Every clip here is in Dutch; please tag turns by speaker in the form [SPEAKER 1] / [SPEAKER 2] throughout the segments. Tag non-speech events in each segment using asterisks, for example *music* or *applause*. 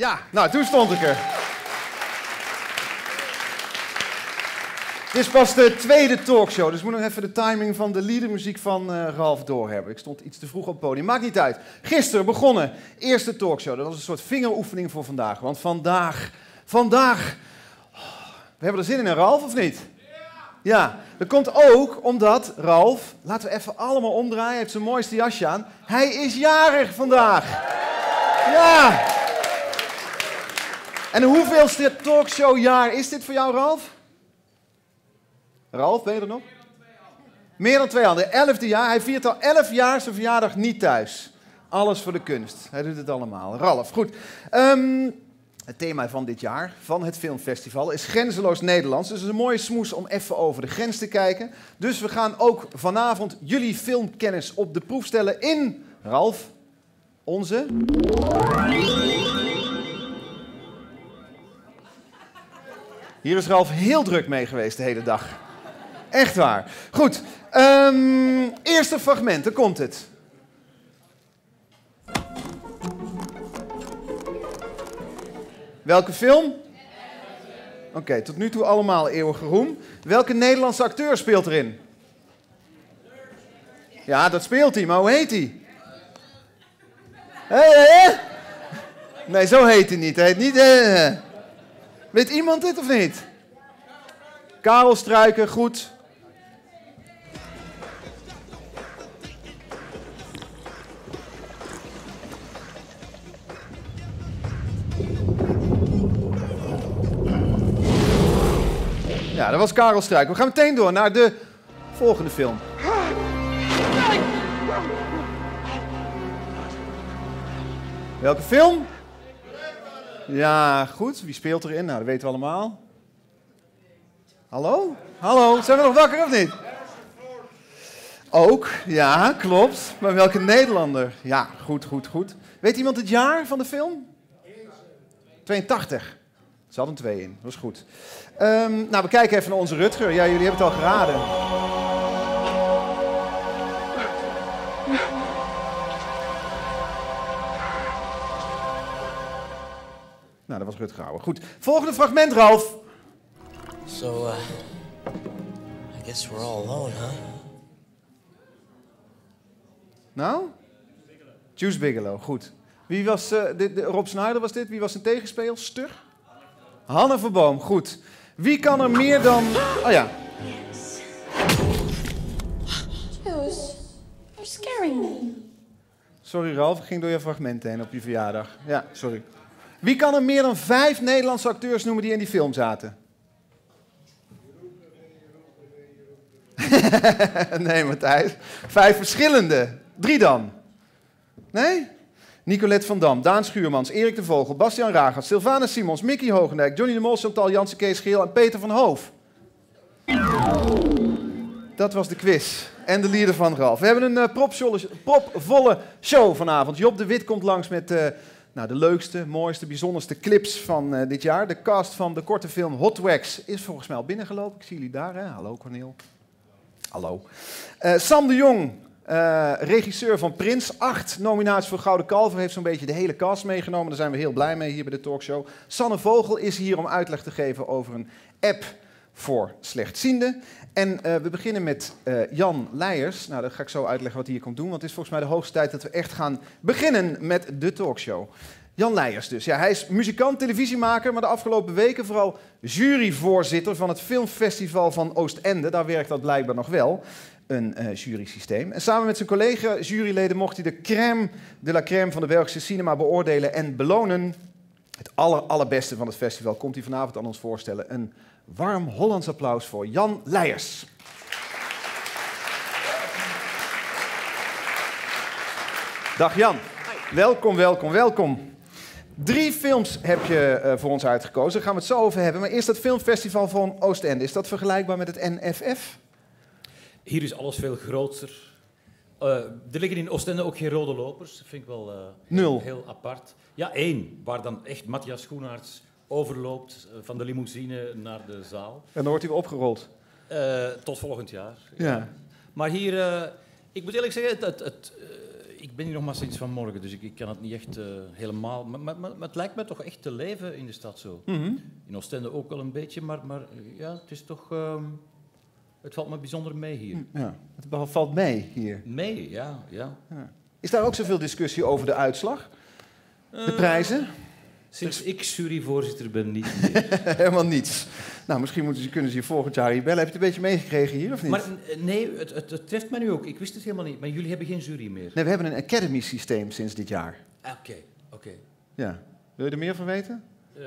[SPEAKER 1] Ja, nou, toen stond ik er. Dit is pas de tweede talkshow, dus ik moet nog even de timing van de liedermuziek van uh, Ralf doorhebben. Ik stond iets te vroeg op het podium, maakt niet uit. Gisteren begonnen, eerste talkshow. Dat was een soort vingeroefening voor vandaag. Want vandaag, vandaag, we hebben er zin in, hè, Ralf, of niet? Ja, dat komt ook omdat Ralf, laten we even allemaal omdraaien, hij heeft zijn mooiste jasje aan. Hij is jarig vandaag. Ja. En hoeveelste talkshowjaar is dit voor jou, Ralf? Ralf, ben je er nog? Meer dan twee handen. Elfde jaar. Hij viert al elf jaar zijn verjaardag niet thuis. Alles voor de kunst. Hij doet het allemaal. Ralf, goed. Um, het thema van dit jaar, van het filmfestival, is Grenzeloos Nederlands. Dus het is een mooie smoes om even over de grens te kijken. Dus we gaan ook vanavond jullie filmkennis op de proef stellen in, Ralf, onze... Hier is Ralf heel druk mee geweest de hele dag. Echt waar. Goed, um, eerste fragment, daar komt het. Welke film? Oké, tot nu toe allemaal eeuwige roem. Welke Nederlandse acteur speelt erin? Ja, dat speelt hij, maar hoe heet hij? Hé, hé, Nee, zo heet hij niet. Hij heet niet... Weet iemand dit of niet? Karel Struiken, goed. Ja, dat was Karel Struik. We gaan meteen door naar de volgende film. Welke film? Ja, goed. Wie speelt erin? Nou, dat weten we allemaal. Hallo? Hallo? Zijn we nog wakker of niet? Ook, ja, klopt. Maar welke Nederlander? Ja, goed, goed, goed. Weet iemand het jaar van de film? 82. Er zat een 2 in, dat is goed. Um, nou, we kijken even naar onze Rutger. Ja, jullie hebben het al geraden. Nou, dat was Rutger Hauer. Goed. Volgende fragment, Ralf. So, uh, I guess we're all alone, huh? Nou? Juice Bigelow, goed. Wie was, uh, de, de, Rob Snyder was dit, wie was zijn tegenspeler? Stur? Hanne Verboom, goed. Wie kan er meer dan... Oh ja. Juice, you're scaring me. Sorry Ralf, ik ging door je fragmenten heen op je verjaardag. Ja, sorry. Wie kan er meer dan vijf Nederlandse acteurs noemen die in die film zaten? *laughs* nee, Matthijs. Vijf verschillende. Drie dan. Nee? Nicolette van Dam, Daan Schuurmans, Erik de Vogel, Bastiaan Ragas, Sylvana Simons, Mickey Hogendijk, Johnny de Mol, Chantal Jansen, Kees Geel en Peter van Hoof. Dat was de quiz en de leader van Ralf. We hebben een uh, show vanavond. Job de Wit komt langs met uh, nou, de leukste, mooiste, bijzonderste clips van uh, dit jaar. De cast van de korte film Hot Wax is volgens mij al binnengelopen. Ik zie jullie daar. Hè? Hallo Corneel. Hallo. Sam de Jong, uh, regisseur van Prins. Acht nominaties voor Gouden Kalver. Heeft zo'n beetje de hele cast meegenomen. Daar zijn we heel blij mee hier bij de talkshow. Sanne Vogel is hier om uitleg te geven over een app voor slechtzienden. En uh, we beginnen met uh, Jan Leijers. Nou, dan ga ik zo uitleggen wat hij hier komt doen. Want het is volgens mij de hoogste tijd dat we echt gaan beginnen met de talkshow. Jan Leijers dus. Ja, hij is muzikant, televisiemaker, maar de afgelopen weken vooral juryvoorzitter van het filmfestival van Oostende. Daar werkt dat blijkbaar nog wel een uh, jurysysteem. En samen met zijn collega-juryleden mocht hij de crème de la crème van de Belgische cinema beoordelen en belonen. Het aller, allerbeste van het festival komt hij vanavond aan ons voorstellen. Een warm Hollands applaus voor Jan Leijers. Dag Jan. Welkom, welkom, welkom. Drie films heb je uh, voor ons uitgekozen. Daar gaan we het zo over hebben. Maar eerst het filmfestival van Oostende. Is dat vergelijkbaar met het NFF?
[SPEAKER 2] Hier is alles veel groter. Uh, er liggen in Oostende ook geen rode lopers. Dat vind ik wel uh,
[SPEAKER 1] Nul.
[SPEAKER 2] heel apart. Ja, één, waar dan echt Matthias Schoenaerts overloopt uh, van de limousine naar de zaal.
[SPEAKER 1] En dan wordt hij opgerold?
[SPEAKER 2] tot volgend jaar.
[SPEAKER 1] Ja.
[SPEAKER 2] Maar hier, ik moet eerlijk zeggen, het, het, het ik ben hier nog maar sinds vanmorgen, dus ik, ik kan het niet echt eh, helemaal... Maar, maar, maar, het lijkt me toch echt te leven in de stad zo.
[SPEAKER 1] Mhm.
[SPEAKER 2] In Oostende ook wel een beetje, maar, maar eh, ja, het is toch... ehm, het valt me bijzonder mee hier.
[SPEAKER 1] Ja, het valt mee hier.
[SPEAKER 2] Mee, ja, ja.
[SPEAKER 1] Is daar ook zoveel discussie over de uitslag? De
[SPEAKER 2] Eh,
[SPEAKER 1] prijzen?
[SPEAKER 2] Sinds ik juryvoorzitter ben, niet *laughs* meer.
[SPEAKER 1] Helemaal niets. Nou, misschien moeten ze, kunnen ze je volgend jaar hier bellen. Heb je het een beetje meegekregen hier, of niet?
[SPEAKER 2] Maar eh, nee, het, het, het treft mij nu ook. Ik wist het helemaal niet. Maar jullie hebben geen jury meer.
[SPEAKER 1] Nee, we hebben een academy systeem sinds dit jaar.
[SPEAKER 2] Ah, Oké, oké.
[SPEAKER 1] Ja. Wil je er meer van weten?
[SPEAKER 2] Eh,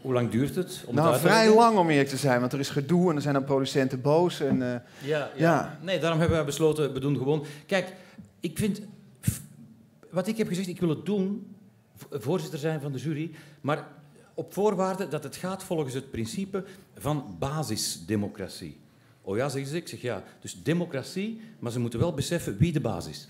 [SPEAKER 2] hoe lang duurt het? Om
[SPEAKER 1] nou, vrij lang om eerlijk te zijn, want er is gedoe en er zijn dan producenten boos. En, eh,
[SPEAKER 2] Ja, ja.
[SPEAKER 1] Ja.
[SPEAKER 2] Nee, daarom hebben wij besloten, we doen gewoon... Kijk, ik vind... Wat ik heb gezegd, ik wil het doen, voorzitter zijn van de jury, maar op voorwaarde dat het gaat volgens het principe van basisdemocratie. Oh ja, zeggen ze. Ik zeg ja. Dus democratie, maar ze moeten wel beseffen wie de baas is.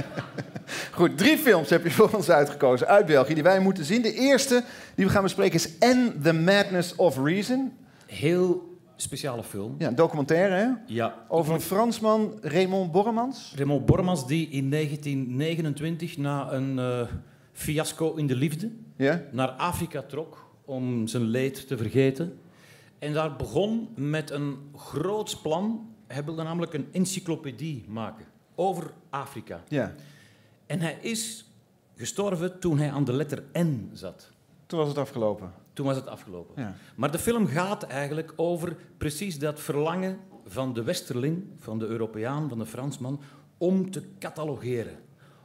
[SPEAKER 2] *laughs*
[SPEAKER 1] Goed, drie films heb je voor ons uitgekozen uit België die wij moeten zien. De eerste die we gaan bespreken is And the Madness of Reason.
[SPEAKER 2] Heel speciale film.
[SPEAKER 1] Ja, een documentaire hè?
[SPEAKER 2] Ja.
[SPEAKER 1] over een Fransman, Raymond Borremans.
[SPEAKER 2] Raymond Bormans die in 1929 na een eh, fiasco in de liefde
[SPEAKER 1] Ja?
[SPEAKER 2] naar Afrika trok om zijn leed te vergeten. En daar begon met een groots plan. Hij wilde namelijk een encyclopedie maken over Afrika.
[SPEAKER 1] Ja.
[SPEAKER 2] En hij is gestorven toen hij aan de letter N zat.
[SPEAKER 1] Toen was het afgelopen.
[SPEAKER 2] Toen was het afgelopen.
[SPEAKER 1] Ja.
[SPEAKER 2] Maar de film gaat eigenlijk over precies dat verlangen van de Westerling, van de Europeaan, van de Fransman, om te catalogeren.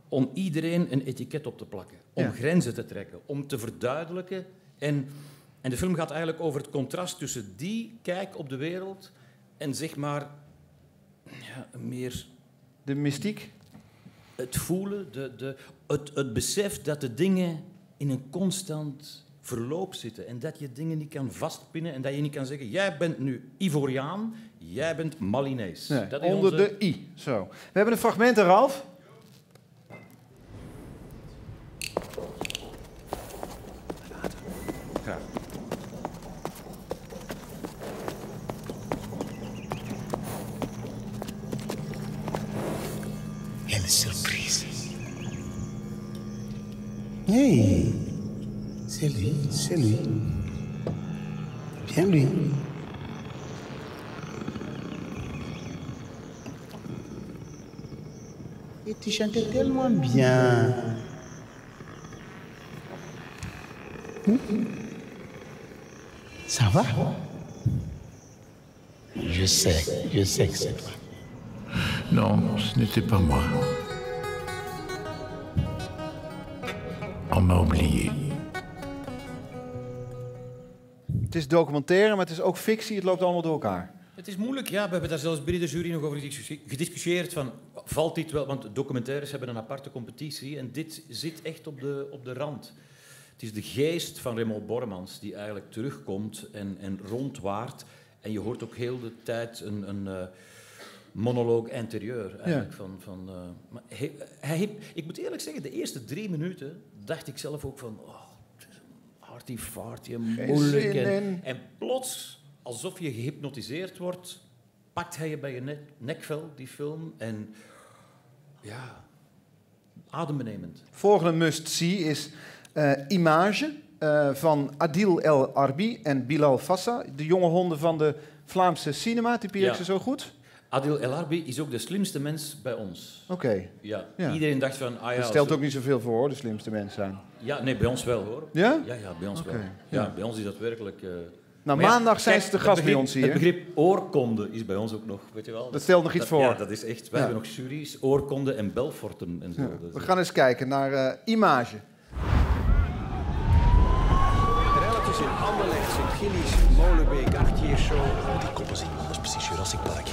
[SPEAKER 2] Om iedereen een etiket op te plakken. Om
[SPEAKER 1] Ja.
[SPEAKER 2] grenzen te trekken. Om te verduidelijken. En, en de film gaat eigenlijk over het contrast tussen die kijk op de wereld en zeg maar ja, meer
[SPEAKER 1] De mystiek.
[SPEAKER 2] het voelen, de, de, het, het besef dat de dingen in een constant verloop zitten. En dat je dingen niet kan vastpinnen en dat je niet kan zeggen: jij bent nu Ivoriaan, jij bent Malinees.
[SPEAKER 1] Nee,
[SPEAKER 2] dat is
[SPEAKER 1] onder
[SPEAKER 2] onze-
[SPEAKER 1] de I. Zo. We hebben een fragment, Ralf.
[SPEAKER 3] Hey, c'est lui, c'est lui. Bien lui. Et tu chantais tellement bien. Hmm? Ça va? Je sais, je sais que c'est toi.
[SPEAKER 4] Non, ce n'était pas moi. Oublié.
[SPEAKER 1] Het is documentaire, maar het is ook fictie. Het loopt allemaal door elkaar.
[SPEAKER 2] Het is moeilijk, ja. We hebben daar zelfs binnen de jury nog over gediscussie- gediscussieerd. Van, valt dit wel? Want documentaires hebben een aparte competitie. En dit zit echt op de, op de rand. Het is de geest van Raymond Bormans die eigenlijk terugkomt en, en rondwaart. En je hoort ook heel de tijd een, een eh, monoloog interieur eigenlijk. Van, van, eh, maar hij, hij heeft- ik moet eerlijk zeggen, de eerste drie minuten dacht ik zelf ook van... Oh, het is een farty, moeilijk. En, en plots, alsof je gehypnotiseerd wordt, pakt hij je bij je nek, nekvel, die film. En ja, adembenemend.
[SPEAKER 1] Volgende must-see is eh, Image eh, van Adil El Arbi en Bilal Fassa. De jonge honden van de Vlaamse cinema. Typeer ik
[SPEAKER 2] Ja.
[SPEAKER 1] ze zo goed?
[SPEAKER 2] Adil El Arbi is ook de slimste mens bij ons.
[SPEAKER 1] Oké.
[SPEAKER 2] Ja.
[SPEAKER 1] Ja.
[SPEAKER 2] Iedereen dacht van... Ah ja,
[SPEAKER 1] Dat stelt
[SPEAKER 2] zo-
[SPEAKER 1] ook niet zoveel voor, hoor, de slimste mensen zijn.
[SPEAKER 2] Ja, nee, bij ons wel hoor.
[SPEAKER 1] Ja?
[SPEAKER 2] Ja, ja bij ons wel. Ja,
[SPEAKER 1] ja.
[SPEAKER 2] bij ons is dat werkelijk... eh,
[SPEAKER 1] Nou,
[SPEAKER 2] maar ja,
[SPEAKER 1] maandag zijn
[SPEAKER 2] kijk,
[SPEAKER 1] ze te
[SPEAKER 2] het
[SPEAKER 1] gast bij ons hier.
[SPEAKER 2] Het begrip oorkonde is bij ons ook nog, weet je wel.
[SPEAKER 1] Dat stelt nog iets voor.
[SPEAKER 2] Ja, dat is echt... Wij
[SPEAKER 1] Ja.
[SPEAKER 2] hebben nog juries, oorkonde en belforten en zo.
[SPEAKER 1] Ja,
[SPEAKER 2] Dat is-
[SPEAKER 1] We gaan eens kijken naar eh, Image.
[SPEAKER 5] Relletjes in Anderlecht, Sint-Gillies, Molenbeek, Artiershow.
[SPEAKER 6] Die koppen zien, is precies Jurassic Park.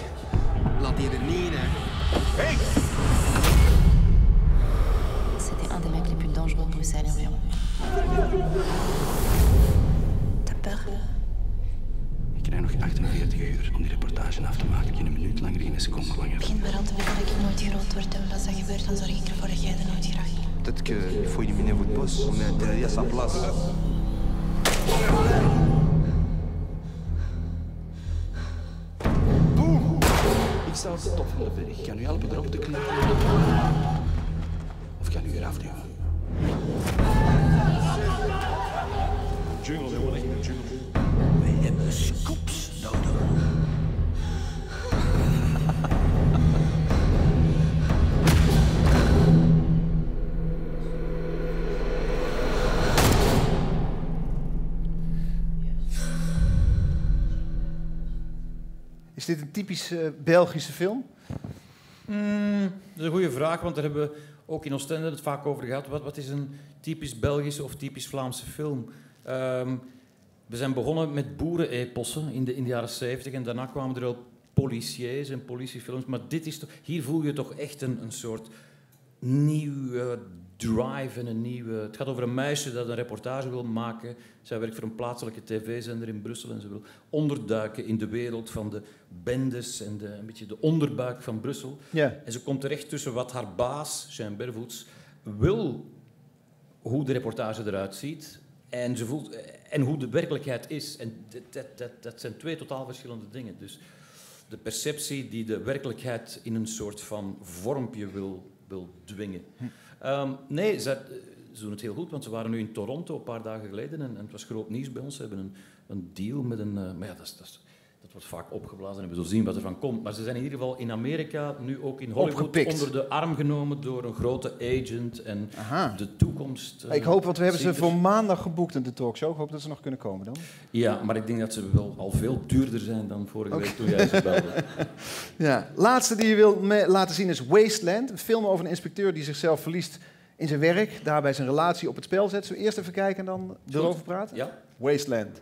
[SPEAKER 5] Laat hier er niet, hè.
[SPEAKER 7] C'était un des mecs les plus dangereux de Bruxelles-Orient. T'as peur
[SPEAKER 6] Ik krijg nog 48 uur om die reportage af te maken. Geen minuut langer, geen seconde langer.
[SPEAKER 7] begin maar al te weten dat ik nooit groot word. En als dat gebeurt, dan zorg ik ervoor dat jij er nooit graag
[SPEAKER 5] Peut-être qu'il faut éliminer votre boss. Terrier à sa place.
[SPEAKER 6] staan stof in de weg. Ik kan u helpen erop te
[SPEAKER 3] knappen. Of
[SPEAKER 5] ik kan u eraf duwen? Jungle,
[SPEAKER 3] they want to eat jungle.
[SPEAKER 1] Is dit een typisch eh, Belgische film?
[SPEAKER 2] Mm, dat is een goede vraag, want daar hebben we ook in Oostende het vaak over gehad. Wat, wat is een typisch Belgische of typisch Vlaamse film? Ehm, we zijn begonnen met boerenepossen in de, in de jaren 70 en daarna kwamen er wel policiers en politiefilms. Maar dit is toch, hier voel je toch echt een, een soort nieuwe drive en een nieuwe... Het gaat over een meisje dat een reportage wil maken. Zij werkt voor een plaatselijke tv-zender in Brussel en ze wil onderduiken in de wereld van de bendes en de, een beetje de onderbuik van Brussel.
[SPEAKER 1] Ja.
[SPEAKER 2] En ze komt terecht tussen wat haar baas, Jean Bervoets, wil hoe de reportage eruit ziet en, ze voelt, en hoe de werkelijkheid is. En dat, dat, dat, dat zijn twee totaal verschillende dingen. Dus de perceptie die de werkelijkheid in een soort van vormpje wil, wil dwingen. Ehm, nee, ze, ze doen het heel goed, want ze waren nu in Toronto een paar dagen geleden en, en het was groot nieuws bij ons. Ze hebben een, een deal met een... eh, maar ja, dat, is, dat, is- dat wordt vaak opgeblazen en we zullen zien wat er van komt. Maar ze zijn in ieder geval in Amerika, nu ook in Hollywood,
[SPEAKER 1] Opgepikt.
[SPEAKER 2] onder de arm genomen door een grote agent en
[SPEAKER 1] Aha.
[SPEAKER 2] de toekomst. eh,
[SPEAKER 1] ik hoop, want we hebben ze voor maandag geboekt in de talkshow. Ik hoop dat ze nog kunnen komen dan.
[SPEAKER 2] Ja, maar ik denk dat ze wel al veel duurder zijn dan vorige week toen jij ze belde. *laughs*
[SPEAKER 1] Ja. Laatste die je wil laten zien is Wasteland. Een film over een inspecteur die zichzelf verliest in zijn werk. Daarbij zijn relatie op het spel zet. Zullen we eerst even kijken en dan erover praten?
[SPEAKER 2] Ja?
[SPEAKER 1] Wasteland.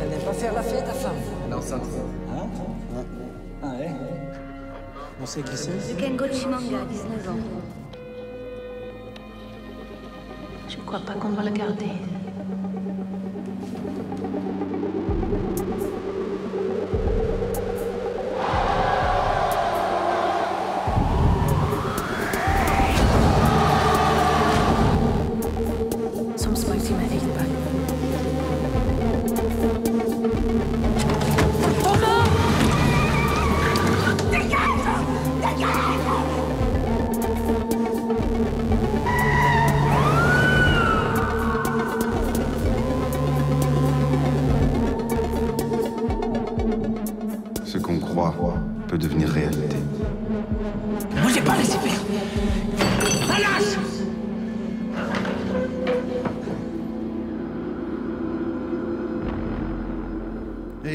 [SPEAKER 8] Elle n'aime pas faire la fête, ta femme.
[SPEAKER 3] Non, ça
[SPEAKER 8] Hein Ah ouais. On sait qui c'est.
[SPEAKER 7] Kengo Chimanga, 19 ans. Je crois pas qu'on doit le garder.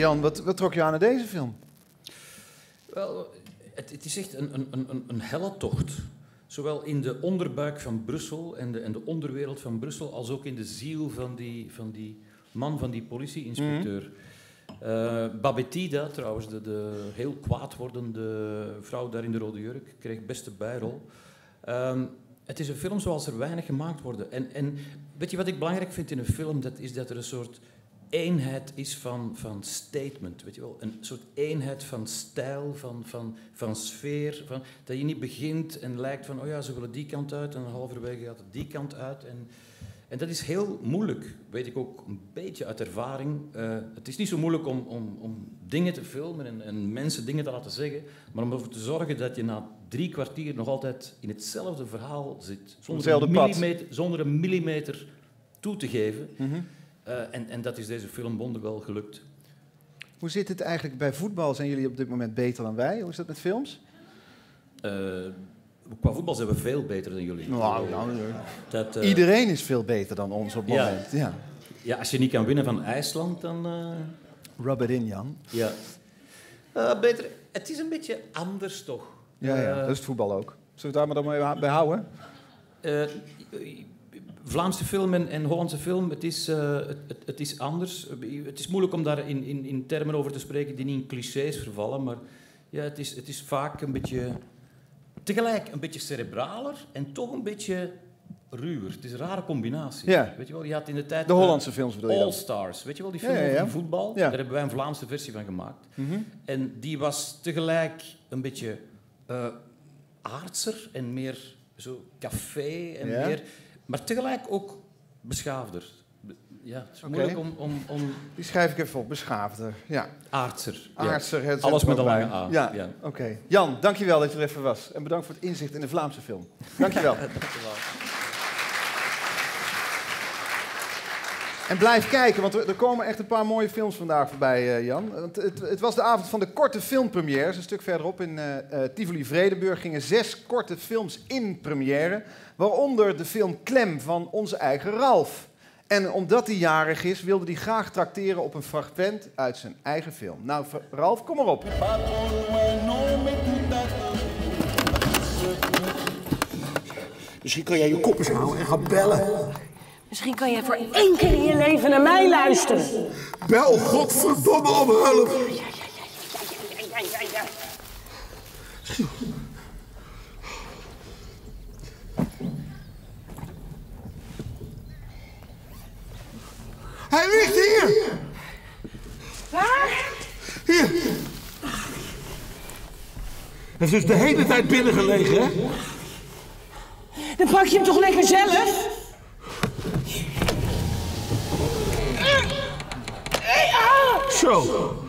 [SPEAKER 1] Jan, wat, wat trok je aan in deze film?
[SPEAKER 2] Wel, het, het is echt een, een, een, een helle tocht. Zowel in de onderbuik van Brussel en de, en de onderwereld van Brussel, als ook in de ziel van die, van die man, van die politie-inspecteur. Eh, Babetida, trouwens, de, de heel kwaad wordende vrouw daar in de rode jurk, kreeg beste bijrol. Ehm, het is een film zoals er weinig gemaakt worden. En, en weet je wat ik belangrijk vind in een film? Dat is dat er een soort eenheid is van, van statement, weet je wel. Een soort eenheid van stijl, van, van, van sfeer. Van, dat je niet begint en lijkt van, oh ja, ze willen die kant uit en halverwege gaat het die kant uit. En, en dat is heel moeilijk, weet ik ook een beetje uit ervaring. Eh, het is niet zo moeilijk om, om, om dingen te filmen en, en mensen dingen te laten zeggen, maar om ervoor te zorgen dat je na drie kwartier nog altijd in hetzelfde verhaal zit. Zonder, een, millimeter, zonder een millimeter toe te geven.
[SPEAKER 1] Mhm.
[SPEAKER 2] En, en dat is deze film wonderwel gelukt.
[SPEAKER 1] Hoe zit het eigenlijk bij voetbal? Zijn jullie op dit moment beter dan wij? Hoe is dat met films?
[SPEAKER 2] Eh, qua voetbal zijn we veel beter dan jullie.
[SPEAKER 1] Nou, nou,
[SPEAKER 2] Dat, eh,
[SPEAKER 1] Iedereen is veel beter dan ons op het
[SPEAKER 2] Ja.
[SPEAKER 1] moment. Ja.
[SPEAKER 2] Ja, als je niet kan winnen van IJsland, dan... eh,
[SPEAKER 1] Rub it in, Jan.
[SPEAKER 2] ja. Eh, beter. Het is een beetje anders, toch?
[SPEAKER 1] Ja, ja,
[SPEAKER 2] Eh,
[SPEAKER 1] dat is het voetbal ook. Zullen we daar maar dan mee bij houden?
[SPEAKER 2] Eh, Vlaamse film en, en Hollandse film, het is, eh, het, het, het is anders. Het is moeilijk om daar in, in, in termen over te spreken die niet in clichés vervallen, maar ja, het, is, het is vaak een beetje... Tegelijk een beetje cerebraler en toch een beetje ruwer. Het is een rare combinatie.
[SPEAKER 1] Ja.
[SPEAKER 2] Weet je wel, je had in de tijd...
[SPEAKER 1] De Hollandse films bedoel je
[SPEAKER 2] All? Stars, weet je wel, die film
[SPEAKER 1] ja,
[SPEAKER 2] over
[SPEAKER 1] ja.
[SPEAKER 2] voetbal? Daar hebben wij een Vlaamse versie van gemaakt.
[SPEAKER 1] Mhm.
[SPEAKER 2] En die was tegelijk een beetje eh aardser en meer zo café en meer... Maar tegelijk ook beschaafder. Ja, het is moeilijk om, om, om
[SPEAKER 1] Die schrijf ik even op. Beschaafder. Ja.
[SPEAKER 2] aardser. ja.
[SPEAKER 1] Aardser. het
[SPEAKER 2] Alles met een lange. A.
[SPEAKER 1] Ja,
[SPEAKER 2] Ja.
[SPEAKER 1] oké. Jan, dankjewel dat je er even was. En bedankt voor het inzicht in de Vlaamse film. Dankjewel. *laughs* En blijf kijken, want er, komen echt een paar mooie films vandaag voorbij, eh, Jan. Het, het was de avond van de korte filmpremières. Een stuk verderop in eh, Tivoli-Vredenburg gingen zes korte films in première. Waaronder de film Klem van onze eigen Ralf. En omdat hij jarig is, wilde hij graag trakteren op een fragment uit zijn eigen film. Nou, Ralf, kom maar op.
[SPEAKER 9] Misschien kan jij je kop eens houden en gaan bellen.
[SPEAKER 10] Misschien kan jij voor één keer in je leven naar mij luisteren.
[SPEAKER 9] Bel, godverdomme, om hulp. Hij ligt hier.
[SPEAKER 10] Waar?
[SPEAKER 9] Hier. Hij heeft dus de hele tijd binnen gelegen, hè?
[SPEAKER 10] Dan pak je hem toch lekker zelf?
[SPEAKER 9] Zo.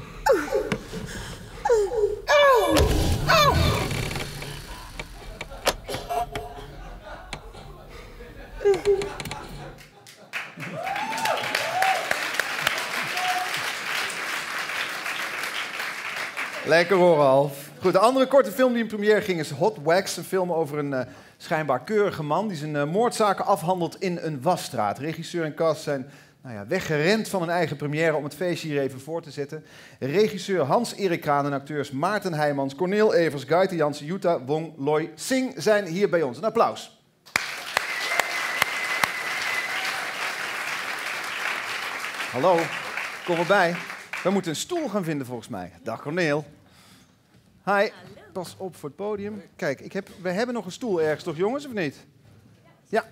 [SPEAKER 1] Lekker hoor, Ralf. Goed, de andere korte film die in première ging is Hot Wax. Een film over een eh, schijnbaar keurige man die zijn eh, moordzaken afhandelt in een wasstraat. Regisseur en cast zijn nou ja, weggerend van hun eigen première om het feestje hier even voor te zetten. Regisseur Hans-Erik Kraan en acteurs Maarten Heijmans, Corneel Evers, Gaite Jansen, Jutta Wong, Loy Singh zijn hier bij ons. Een applaus. Hallo, kom erbij. We moeten een stoel gaan vinden volgens mij. Dag Corneel. Hi, pas op voor het podium. Kijk, ik heb, we hebben nog een stoel ergens, toch jongens, of niet? Ja.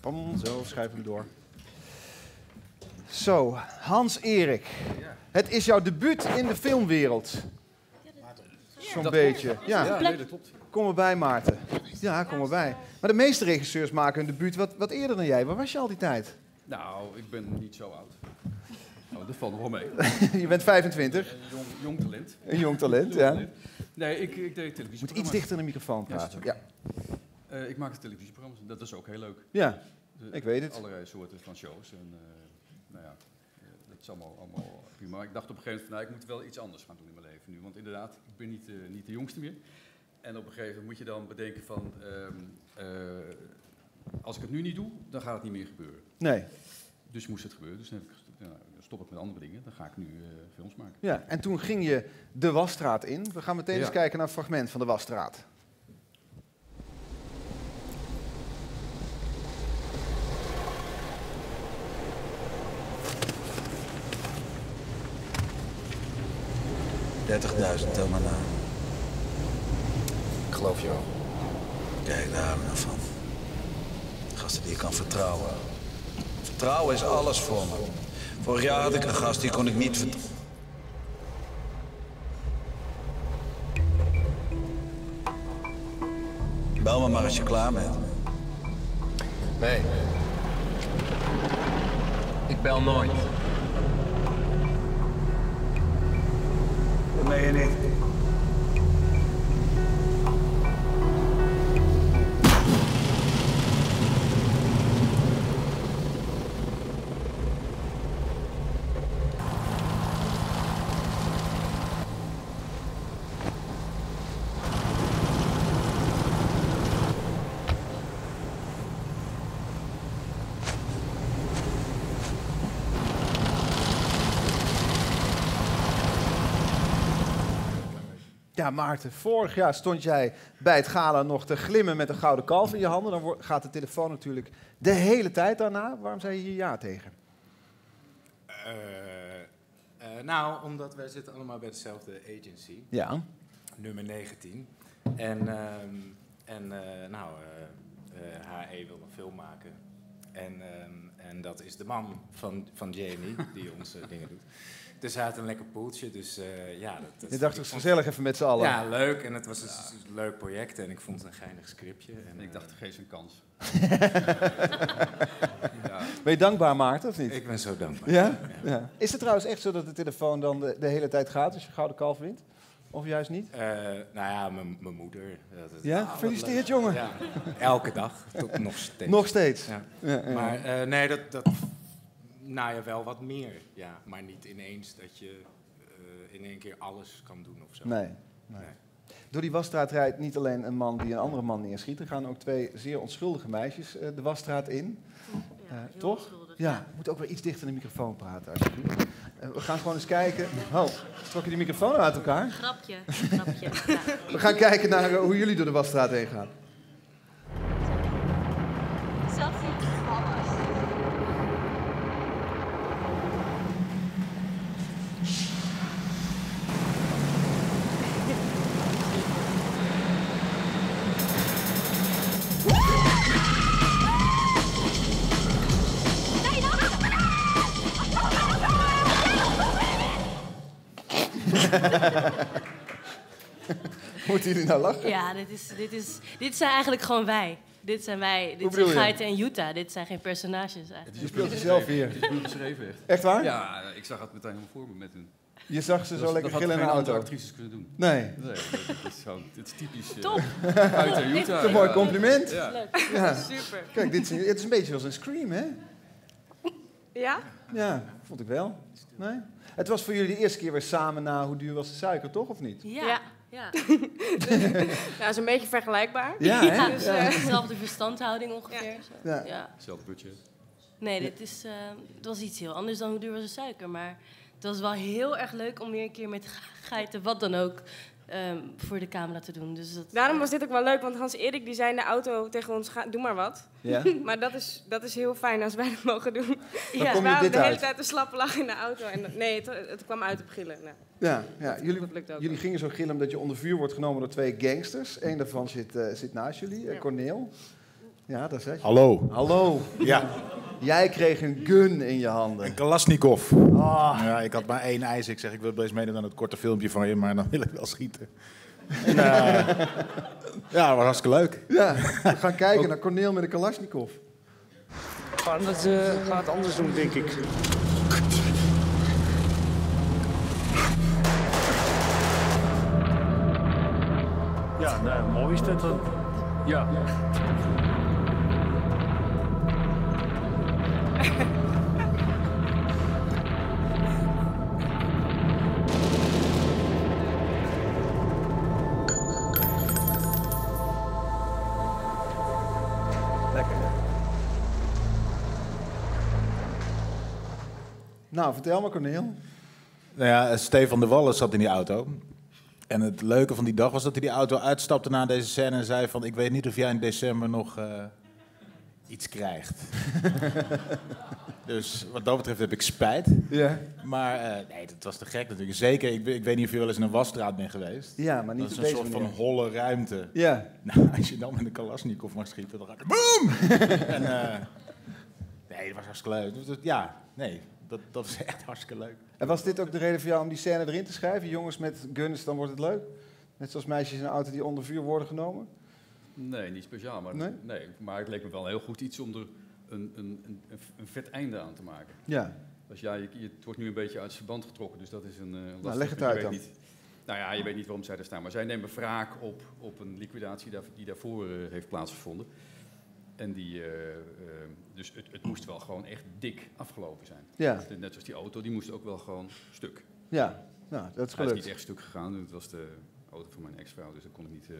[SPEAKER 1] Pam, zo, schrijf hem door. Zo, Hans-Erik. Het is jouw debuut in de filmwereld. Zo'n beetje. Ja,
[SPEAKER 11] dat klopt.
[SPEAKER 1] kom erbij Maarten. Ja, kom erbij. Maar de meeste regisseurs maken hun debuut wat, wat eerder dan jij. Waar was je al die tijd?
[SPEAKER 11] Nou, ik ben niet zo oud. Oh, dat valt nog wel mee. *laughs*
[SPEAKER 1] je bent 25.
[SPEAKER 11] Een jong, jong talent.
[SPEAKER 1] Een jong talent,
[SPEAKER 11] Jong
[SPEAKER 1] ja.
[SPEAKER 11] talent. Nee, ik, ik deed televisie.
[SPEAKER 1] Moet iets dichter in de microfoon praten. Ja?
[SPEAKER 11] Eh, ik maak televisieprogramma's en dat is ook heel leuk.
[SPEAKER 1] ja.
[SPEAKER 11] De-
[SPEAKER 1] ik weet het.
[SPEAKER 11] Allerlei soorten van shows. En, eh, nou ja, eh, dat is allemaal, allemaal prima. Ik dacht op een gegeven moment, van, nou, ik moet wel iets anders gaan doen in mijn leven nu. Want inderdaad, ik ben niet, niet de jongste meer. En op een gegeven moment moet je dan bedenken van, ehm, eh, als ik het nu niet doe, dan gaat het niet meer gebeuren.
[SPEAKER 1] Nee.
[SPEAKER 11] Dus moest het gebeuren. Dus dan heb ik stop ik met andere dingen. Dan ga ik nu eh, films maken.
[SPEAKER 1] Ja, en toen ging je de wasstraat in. We gaan meteen
[SPEAKER 11] Ja.
[SPEAKER 1] eens kijken naar een fragment van de wasstraat.
[SPEAKER 12] tel maar na.
[SPEAKER 13] Ik geloof je wel.
[SPEAKER 12] Kijk, daar hebben we nog van. Gasten die je kan vertrouwen. Vertrouwen is alles voor me. Vorig jaar had ik een gast die kon ik niet vertrouwen. Bel me maar als je klaar bent.
[SPEAKER 13] Nee. Ik bel nooit.
[SPEAKER 12] Dat meen je niet.
[SPEAKER 1] Ja, Maarten, vorig jaar stond jij bij het gala nog te glimmen met een gouden kalf in je handen. Dan gaat de telefoon natuurlijk de hele tijd daarna. Waarom zei je hier ja tegen?
[SPEAKER 14] Eh, eh, nou, omdat wij zitten allemaal bij dezelfde agency.
[SPEAKER 1] Ja.
[SPEAKER 14] Nummer 19. En, ehm, en eh, nou, HE wil een film maken. En, ehm, en dat is de man van, van Jamie, die onze *laughs* dingen doet. Dus hij had een lekker poeltje, dus eh, ja. Dat, dat-
[SPEAKER 1] Je dacht,
[SPEAKER 14] ik
[SPEAKER 1] het gezellig even met z'n allen.
[SPEAKER 14] Ja, leuk. En het was een leuk project en ik vond het een geinig scriptje. En,
[SPEAKER 11] Ik dacht,
[SPEAKER 14] eh,
[SPEAKER 11] geef ze een kans. *laughs*
[SPEAKER 14] ja.
[SPEAKER 1] Ben je dankbaar, Maarten, of niet?
[SPEAKER 14] Ik ben zo dankbaar.
[SPEAKER 1] Ja? ja? Is het trouwens echt zo dat de telefoon dan de, de hele tijd gaat als je Gouden Kalf wint? Of juist niet?
[SPEAKER 14] Eh, nou ja, mijn mijn moeder. dat is-
[SPEAKER 1] Ja?
[SPEAKER 14] Ah,
[SPEAKER 1] Gefeliciteerd, jongen.
[SPEAKER 14] Ja, elke dag. Tot nog steeds.
[SPEAKER 1] Nog steeds?
[SPEAKER 14] Ja.
[SPEAKER 1] Ja, ja.
[SPEAKER 14] Maar eh, nee, dat, dat... Nou ja, wel wat meer. Ja, maar niet ineens dat je eh, in één keer alles kan doen of zo.
[SPEAKER 1] Nee. nee. Door die wasstraat rijdt niet alleen een man die een andere man neerschiet. Er gaan ook twee zeer onschuldige meisjes eh, de wasstraat in. Eh, toch? Ja, je moet ook wel iets dichter in de microfoon praten. alsjeblieft. Eh, we gaan gewoon eens kijken. Oh, trok je die microfoon uit elkaar?
[SPEAKER 15] Grapje, grapje. Ja. *laughs*
[SPEAKER 1] We gaan kijken naar hoe jullie door de wasstraat heen gaan. *laughs* Moeten jullie nou lachen?
[SPEAKER 15] Ja, dit, is, dit, is, dit zijn eigenlijk gewoon wij. Dit zijn wij. Dit zijn
[SPEAKER 1] je?
[SPEAKER 15] Gaite en Utah. Dit zijn geen personages eigenlijk.
[SPEAKER 1] Je speelt jezelf hier.
[SPEAKER 11] Het is goed geschreven, echt.
[SPEAKER 1] Echt waar?
[SPEAKER 11] Ja, ik zag het meteen helemaal voor me met hun.
[SPEAKER 1] Je zag ze zo
[SPEAKER 11] Dat-
[SPEAKER 1] lekker
[SPEAKER 11] dat
[SPEAKER 1] gillen in
[SPEAKER 11] geen
[SPEAKER 1] auto.
[SPEAKER 11] andere actrices kunnen doen.
[SPEAKER 1] Nee.
[SPEAKER 11] Nee, dat, dat is, zo, dit is typisch. eh,
[SPEAKER 15] Top.
[SPEAKER 11] Uit de Utah.
[SPEAKER 1] Dat is een mooi compliment.
[SPEAKER 11] Ja.
[SPEAKER 15] Leuk.
[SPEAKER 1] Ja. *laughs*
[SPEAKER 15] Super.
[SPEAKER 1] Kijk, dit is, het is een beetje zoals een Scream, hè?
[SPEAKER 16] Ja?
[SPEAKER 1] Ja, vond ik wel. Nee? Het was voor jullie de eerste keer weer samen na hoe duur was de suiker, toch? Of niet?
[SPEAKER 15] Ja.
[SPEAKER 16] Ja.
[SPEAKER 15] ja. *laughs*
[SPEAKER 16] Ja, is een beetje vergelijkbaar.
[SPEAKER 1] Ja, hè? *laughs*
[SPEAKER 15] Dus,
[SPEAKER 1] Ja.
[SPEAKER 15] eh, dezelfde verstandhouding ongeveer. Zo.
[SPEAKER 1] Ja.
[SPEAKER 15] Ja.
[SPEAKER 11] Hetzelfde budget.
[SPEAKER 15] Nee, dit is, eh, het was iets heel anders dan hoe duur was de suiker. Maar het was wel heel erg leuk om weer een keer met geiten, wat dan ook, ehm, voor de camera te doen. Dus dat,
[SPEAKER 16] Daarom was dit ook wel leuk, want Hans-Erik die zei in de auto tegen ons, ga, doe maar wat.
[SPEAKER 1] Ja. *laughs*
[SPEAKER 16] maar dat is, dat is heel fijn als wij dat *laughs* mogen doen. Ja.
[SPEAKER 1] kom je
[SPEAKER 16] we
[SPEAKER 1] op
[SPEAKER 16] waren de hele tijd te slappen lachen in de auto. En, dat- nee, het, het kwam uit op gillen. Nou.
[SPEAKER 1] Ja, ja. Jullie,
[SPEAKER 16] dat
[SPEAKER 1] jullie gingen zo gillen omdat je onder vuur wordt genomen door twee gangsters. Eén daarvan zit, eh, zit naast jullie, eh, Corneel. Ja, daar zit je.
[SPEAKER 17] Hallo.
[SPEAKER 1] Hallo.
[SPEAKER 17] Ja. *laughs*
[SPEAKER 1] Jij kreeg een gun in je handen.
[SPEAKER 17] Een Kalasnikov.
[SPEAKER 1] Ah.
[SPEAKER 17] Ja, ik had maar één ijs. Ik zeg, ik wil best meedoen aan het korte filmpje van je, maar dan wil ik wel schieten. En, eh, ja, dat was hartstikke leuk.
[SPEAKER 1] Ja, we gaan kijken naar Corneel met een Kalashnikov.
[SPEAKER 8] Ga het, eh, ga het anders doen, denk ik. Ja, nou, mooi is dat dan. Ja.
[SPEAKER 1] Nou, vertel maar Corneel.
[SPEAKER 17] Nou ja, Stefan de Wallen zat in die auto. En het leuke van die dag was dat hij die auto uitstapte na deze scène en zei van... ik weet niet of jij in december nog eh, iets krijgt. *laughs* dus wat dat betreft heb ik spijt.
[SPEAKER 1] Ja.
[SPEAKER 17] Maar eh, nee, dat was te gek natuurlijk. Zeker, ik, weet- ik weet niet of je wel eens in een wasstraat bent geweest.
[SPEAKER 1] Ja, maar niet
[SPEAKER 17] Dat is een soort van holle ruimte.
[SPEAKER 1] Ja.
[SPEAKER 17] Nou, *laughs* als je dan met een Kalasnikov mag schieten, dan gaat het boom! *laughs* en, eh, nee, dat was hartstikke leuk. Dus ja, nee, dat, dat was echt hartstikke leuk.
[SPEAKER 1] En was dit ook de reden voor jou om die scène erin te schrijven? Jongens met guns, dan wordt het leuk? Net zoals meisjes in een auto die onder vuur worden genomen?
[SPEAKER 11] Nee, niet speciaal. Maar,
[SPEAKER 1] Nee?
[SPEAKER 11] nee? maar het leek me wel heel goed iets om er een, een, een, een, een vet einde aan te maken.
[SPEAKER 1] Ja.
[SPEAKER 11] Dus ja, je, het wordt nu een beetje uit zijn verband getrokken, dus dat is een uh, lastig.
[SPEAKER 1] leg het uit dan.
[SPEAKER 11] Niet, nou ja, je weet niet waarom zij er staan. Maar zij nemen wraak op, op een liquidatie daar, die daarvoor eh, heeft plaatsgevonden. En die, eh, eh, dus het, het moest wel gewoon echt dik afgelopen zijn.
[SPEAKER 1] Ja.
[SPEAKER 11] Net zoals die auto, die moest ook wel gewoon stuk.
[SPEAKER 1] Ja, nou, dat is
[SPEAKER 11] Hij is
[SPEAKER 1] gelukt.
[SPEAKER 11] niet echt stuk gegaan, het was de auto van mijn ex-vrouw, dus dat kon ik niet... *laughs*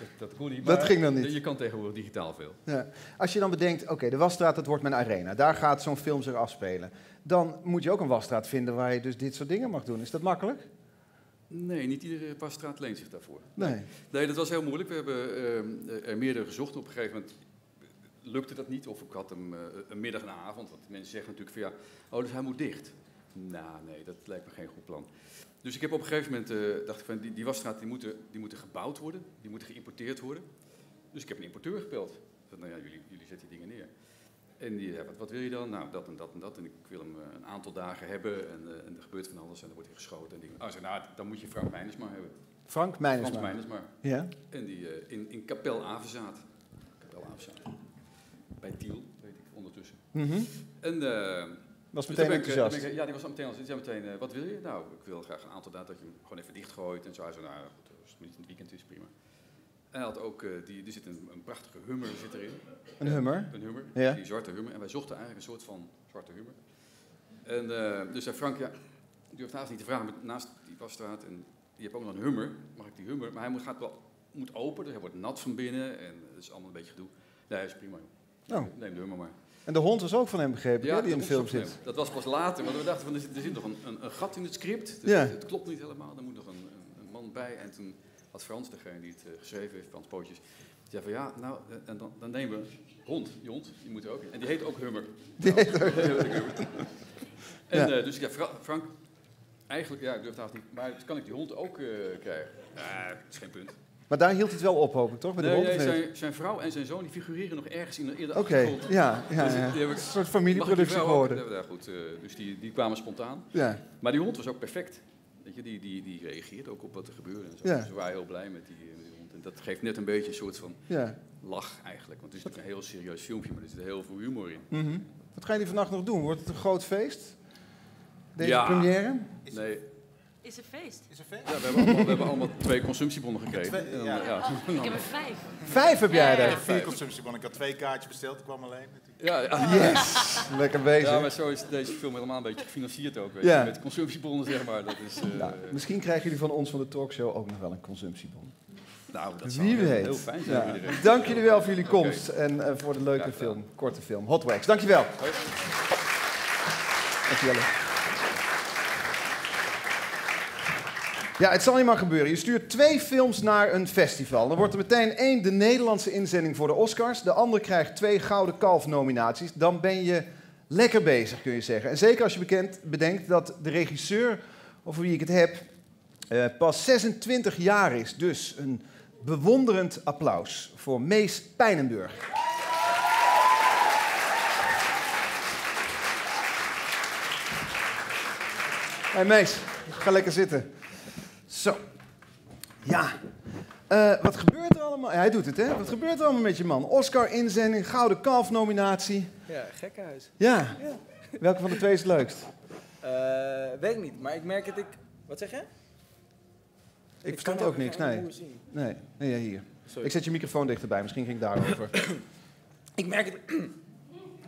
[SPEAKER 11] eh, dat, niet.
[SPEAKER 1] Dat ging dan niet.
[SPEAKER 11] Je kan tegenwoordig digitaal veel.
[SPEAKER 1] Ja. Als je dan bedenkt, oké, de wasstraat, dat wordt mijn arena. Daar gaat zo'n film zich afspelen. Dan moet je ook een wasstraat vinden waar je dus dit soort dingen mag doen. Is dat makkelijk?
[SPEAKER 11] Nee, niet iedere wasstraat leent zich daarvoor.
[SPEAKER 1] Nee.
[SPEAKER 11] Nee, dat was heel moeilijk. We hebben ehm, er meerdere gezocht. Op een gegeven moment lukte dat niet. Of ik had hem eh, een middag en een avond. Want mensen zeggen natuurlijk van ja, oh, dus hij moet dicht. Nou, nee, dat lijkt me geen goed plan. Dus ik heb op een gegeven moment, eh, dacht ik van, die, die wasstraat die moeten, die moeten gebouwd worden. Die moeten geïmporteerd worden. Dus ik heb een importeur gebeld. Ik nou ja, jullie, jullie zetten die dingen neer. En die, wat, wat wil je dan? Nou, dat en dat en dat. En ik wil hem eh, een aantal dagen hebben. En, eh, en er gebeurt van alles. En dan wordt hij geschoten. En dingen. Oh, ik zei, nou, dan moet je Frank Meinersma hebben.
[SPEAKER 1] Frank.
[SPEAKER 11] Frans Meinersma.
[SPEAKER 1] Ja.
[SPEAKER 11] En die in, in Kapel Avenzaat. Kapel Avenzaat. Bij Tiel, weet ik ondertussen. tussen.
[SPEAKER 1] Mhm.
[SPEAKER 11] En,
[SPEAKER 1] Was
[SPEAKER 11] dus
[SPEAKER 1] meteen
[SPEAKER 11] ik, eh,
[SPEAKER 1] enthousiast.
[SPEAKER 11] ik- ja, die was al meteen al. Die meteen, eh, wat wil je? Nou, ik wil graag een aantal dagen dat je hem gewoon even dichtgooit en zo. Hij zei, nou, goed, als het niet in het weekend is, prima. En hij had ook, eh, die, er zit een, een prachtige hummer zit erin.
[SPEAKER 1] Een hummer?
[SPEAKER 11] Een hummer,
[SPEAKER 1] Ja.
[SPEAKER 11] die zwarte hummer. En wij zochten eigenlijk een soort van zwarte hummer. En dus zei Frank, ja, ik durfde haast niet te vragen, maar naast die wasstraat en je hebt ook nog een hummer. Mag ik die hummer? Maar hij moet, gaat wel, moet open, dus hij wordt nat van binnen en dat is allemaal een beetje gedoe. Nee, dat is prima.
[SPEAKER 1] Oh.
[SPEAKER 11] Neem de hummer maar.
[SPEAKER 1] En de hond was ook van hem begrepen, die in de film zit.
[SPEAKER 11] Dat was pas later, want we dachten van er zit, er zit nog een, een, een gat in het script. Dus
[SPEAKER 1] Ja.
[SPEAKER 11] het, het klopt niet helemaal, er moet nog een, een, man bij. En toen had Frans, degene die het eh, geschreven heeft, Frans Pootjes, die zei van ja, nou, eh, en dan, dan nemen we hond, die hond, die moet er ook. En die heet ook Hummer.
[SPEAKER 1] Die heet ook *laughs*
[SPEAKER 11] Hummer. En
[SPEAKER 1] Ja.
[SPEAKER 11] eh, dus Fra- Frank, eigenlijk, ja, ik durf het haast niet, maar kan ik die hond ook krijgen? Ja, dat is geen punt.
[SPEAKER 1] Maar daar hield het wel op, hoop ik, toch? Bij de
[SPEAKER 11] Nee, zijn, zijn vrouw en zijn zoon die figureren nog ergens in de, de
[SPEAKER 1] Oké, ja, ja,
[SPEAKER 11] Dus
[SPEAKER 1] ja.
[SPEAKER 11] ik-
[SPEAKER 1] Een soort
[SPEAKER 11] Mag
[SPEAKER 1] familieproductie
[SPEAKER 11] ook?
[SPEAKER 1] geworden.
[SPEAKER 11] Ja, goed, eh, dus die, die kwamen spontaan.
[SPEAKER 1] Ja.
[SPEAKER 11] Maar die hond was ook perfect. Weet je, die, die, die reageerde ook op wat er gebeurde. En zo.
[SPEAKER 1] Ja.
[SPEAKER 11] Dus we waren heel blij met die, met die hond. En dat geeft net een beetje een soort van
[SPEAKER 1] Ja.
[SPEAKER 11] lach eigenlijk. Want het is natuurlijk een heel serieus filmpje, maar er zit heel veel humor in.
[SPEAKER 1] Mhm. Wat gaan jullie vannacht nog doen? Wordt het een groot feest? Deze
[SPEAKER 11] Ja.
[SPEAKER 1] première?
[SPEAKER 11] Nee.
[SPEAKER 15] Is er feest?
[SPEAKER 17] Is feest?
[SPEAKER 11] Ja, we hebben allemaal, we hebben allemaal twee consumptiebonnen gekregen.
[SPEAKER 17] Twee- ja.
[SPEAKER 11] ja.
[SPEAKER 15] Oh, ik heb er vijf.
[SPEAKER 1] Vijf heb jij
[SPEAKER 15] Ja,
[SPEAKER 1] er?
[SPEAKER 15] ja.
[SPEAKER 17] Vier consumptiebonnen. Ik had twee kaartjes besteld, ik kwam alleen.
[SPEAKER 11] Ja, ja.
[SPEAKER 1] Yes, lekker bezig.
[SPEAKER 11] Ja, maar zo is deze film helemaal een beetje gefinancierd ook. Weet
[SPEAKER 1] Ja.
[SPEAKER 11] je, met consumptiebonnen, zeg maar. Dat is, eh,
[SPEAKER 1] Nou, misschien krijgen jullie van ons van de talkshow ook nog wel een consumptiebon.
[SPEAKER 11] nou, dat
[SPEAKER 1] Wie
[SPEAKER 11] heel,
[SPEAKER 1] weet.
[SPEAKER 11] heel fijn zijn
[SPEAKER 1] Ja. Dank jullie wel voor jullie komst en eh, voor de leuke film, korte film. Hot Wax, dankjewel. Dankjewel. Ja, het zal niet maar gebeuren. Je stuurt twee films naar een festival. Dan wordt er meteen één de Nederlandse inzending voor de Oscars. De andere krijgt twee Gouden Kalf-nominaties. Dan ben je lekker bezig, kun je zeggen. En zeker als je bekend, bedenkt dat de regisseur over wie ik het heb eh, pas 26 jaar is. Dus een bewonderend applaus voor Mees Pijnenburg. Hey Mees, ga lekker zitten. Zo. Ja. Eh, wat gebeurt er allemaal? Ja, hij doet het, hè? Wat gebeurt er allemaal met je man? Oscar-inzending, Gouden Kalf-nominatie.
[SPEAKER 18] Ja, gekkenhuis.
[SPEAKER 1] Ja.
[SPEAKER 18] Ja.
[SPEAKER 1] Welke van de twee is het leukst?
[SPEAKER 18] Eh, weet ik niet, maar ik merk dat ik... Wat zeg je?
[SPEAKER 1] Ik verstond ook niks, nee. Nee, nee ja, hier.
[SPEAKER 18] Sorry.
[SPEAKER 1] Ik zet je microfoon dichterbij, misschien ging het daarover.
[SPEAKER 18] Ik merk het...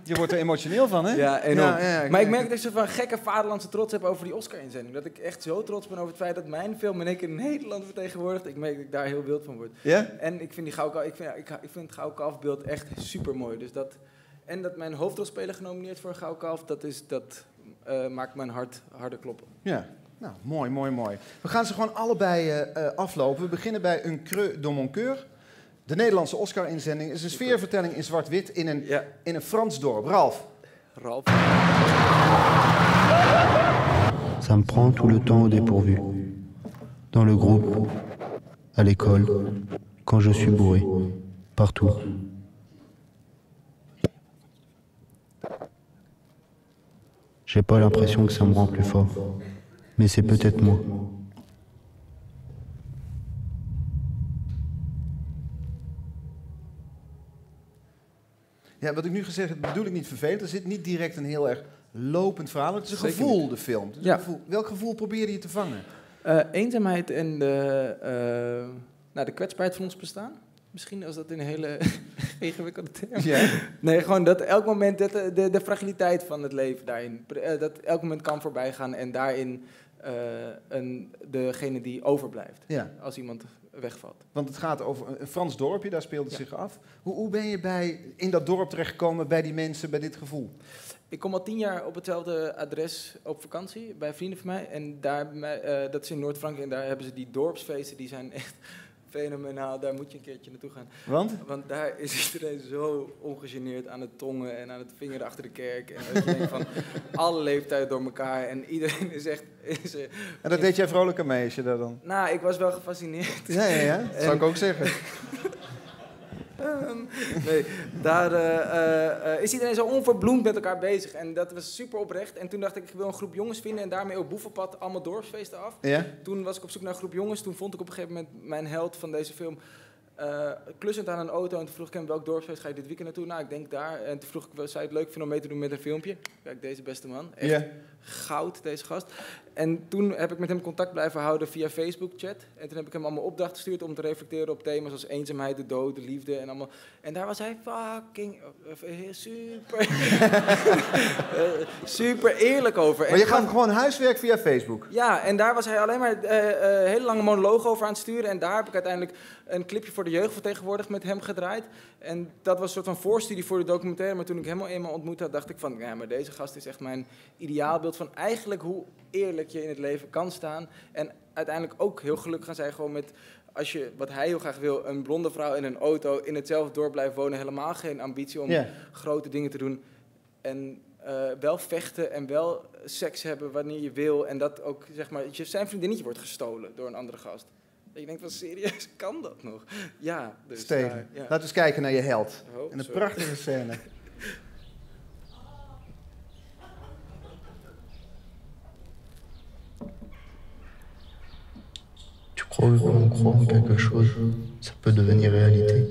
[SPEAKER 1] Je wordt er emotioneel van, hè?
[SPEAKER 18] Ja, enorm.
[SPEAKER 1] Ja, ja,
[SPEAKER 18] maar ik merk dat ik van gekke vaderlandse trots heb over die Oscar-inzending. Dat ik echt zo trots ben over het feit dat mijn film in één keer Nederland vertegenwoordigt. Ik merk dat ik daar heel wild van word.
[SPEAKER 1] Ja?
[SPEAKER 18] En ik vind, die ik vind, ik, ik vind het Gouden Kalfbeeld echt super mooi. Dus dat, en dat mijn hoofdrolspeler genomineerd voor een Gouden Kalf, dat, is, dat eh, maakt mijn hart harder kloppen.
[SPEAKER 1] Ja. Nou, mooi, mooi, mooi. We gaan ze gewoon allebei eh, eh, aflopen. We beginnen bij Un Creux de mon Coeur. De Nederlandse Oscar-inzending is een sfeervertelling in zwart-wit in een, in een Frans dorp. Ralf.
[SPEAKER 18] Ralf.
[SPEAKER 19] Ça me prend tout le temps au dépourvu. Dans le groupe, à l'école, quand je suis bourré, partout. J'ai pas l'impression que ça me rend plus fort, mais c'est peut-être moi.
[SPEAKER 1] Ja, wat ik nu gezegd heb, bedoel ik niet vervelend. Er zit niet direct een heel erg lopend verhaal. Het is een
[SPEAKER 18] Zeker
[SPEAKER 1] gevoel,
[SPEAKER 18] niet.
[SPEAKER 1] de film. Het is
[SPEAKER 18] Ja.
[SPEAKER 1] een gevoel. Welk gevoel probeer je te vangen?
[SPEAKER 18] Eh, eenzaamheid en de, eh, nou, de kwetsbaarheid van ons bestaan. Misschien als dat in een hele *laughs* ingewikkelde term.
[SPEAKER 1] Ja.
[SPEAKER 18] Nee, gewoon dat elk moment, dat, de, de, de fragiliteit van het leven daarin. Eh, dat elk moment kan voorbij gaan en daarin eh, een, degene die overblijft.
[SPEAKER 1] Ja.
[SPEAKER 18] Als iemand wegvalt.
[SPEAKER 1] Want het gaat over een Frans dorpje, daar speelt het zich af. Hoe, hoe ben je bij, in dat dorp terechtgekomen, bij die mensen, bij dit gevoel?
[SPEAKER 18] Ik kom al tien jaar op hetzelfde adres op vakantie bij vrienden van mij. En daar, eh, dat is in Noord-Frankrijk. En daar hebben ze die dorpsfeesten, die zijn echt fenomenaal. Daar moet je een keertje naartoe gaan.
[SPEAKER 1] Want?
[SPEAKER 18] Want daar is iedereen zo ongegeneerd aan het tongen en aan het vingeren achter de kerk. En dat je denkt van *laughs* alle leeftijden door elkaar. En iedereen is echt... Is,
[SPEAKER 1] En dat deed jij vrolijk aan mee als je daar dan...
[SPEAKER 18] Nou, ik was wel gefascineerd.
[SPEAKER 1] Ja, ja, ja. *laughs* Dat zou ik ook zeggen. *laughs*
[SPEAKER 18] Ehm, nee, daar eh, eh, eh, is iedereen zo onverbloemd met elkaar bezig. En dat was super oprecht. En toen dacht ik, ik wil een groep jongens vinden. En daarmee op Boevenpad allemaal dorpsfeesten af.
[SPEAKER 1] Ja.
[SPEAKER 18] Toen was ik op zoek naar een groep jongens. Toen vond ik op een gegeven moment mijn held van deze film. eh, klussend aan een auto. En toen vroeg ik hem welk dorpsfeest ga je dit weekend naartoe? Nou, ik denk daar. En toen vroeg ik, zou je het leuk vinden om mee te doen met een filmpje? Kijk, deze beste man. Echt
[SPEAKER 1] Ja.
[SPEAKER 18] Goud, deze gast. En toen heb ik met hem contact blijven houden via Facebook-chat. En toen heb ik hem allemaal opdrachten gestuurd om te reflecteren op thema's als eenzaamheid, de dood, de liefde en allemaal. En daar was hij fucking eh, heel super, eh, *laughs* super eerlijk over.
[SPEAKER 1] Maar je gaat
[SPEAKER 18] had-
[SPEAKER 1] gewoon huiswerk via Facebook.
[SPEAKER 18] ja, en daar was hij alleen maar eh, eh, hele lange monoloog over aan het sturen. En daar heb ik uiteindelijk een clipje voor de jeugd vertegenwoordigd met hem gedraaid. En dat was een soort van voorstudie voor de documentaire. Maar toen ik hem al eenmaal ontmoet had, dacht ik van... Ja, maar deze gast is echt mijn ideaalbeeld van eigenlijk hoe eerlijk je in het leven kan staan. En uiteindelijk ook heel gelukkig gaan zijn gewoon met... Als je, wat hij heel graag wil, een blonde vrouw in een auto in hetzelfde dorp blijven wonen. Helemaal geen ambitie om grote dingen te doen. En eh, wel vechten en wel seks hebben wanneer je wil. En dat ook, zeg maar, je, zijn vriendinnetje wordt gestolen door een andere gast. Dat je denkt van, serieus, *laughs* kan dat nog? Ja, dus...
[SPEAKER 1] Steven,
[SPEAKER 18] ja, ja.
[SPEAKER 1] laten we eens kijken naar je held.
[SPEAKER 18] Oh,
[SPEAKER 1] en een
[SPEAKER 18] sorry.
[SPEAKER 1] prachtige scène. *laughs*
[SPEAKER 19] Tu crois que quand on croit en quelque chose, ça peut devenir réalité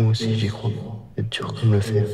[SPEAKER 19] Moi aussi, j'y crois. Et Turc me le fait.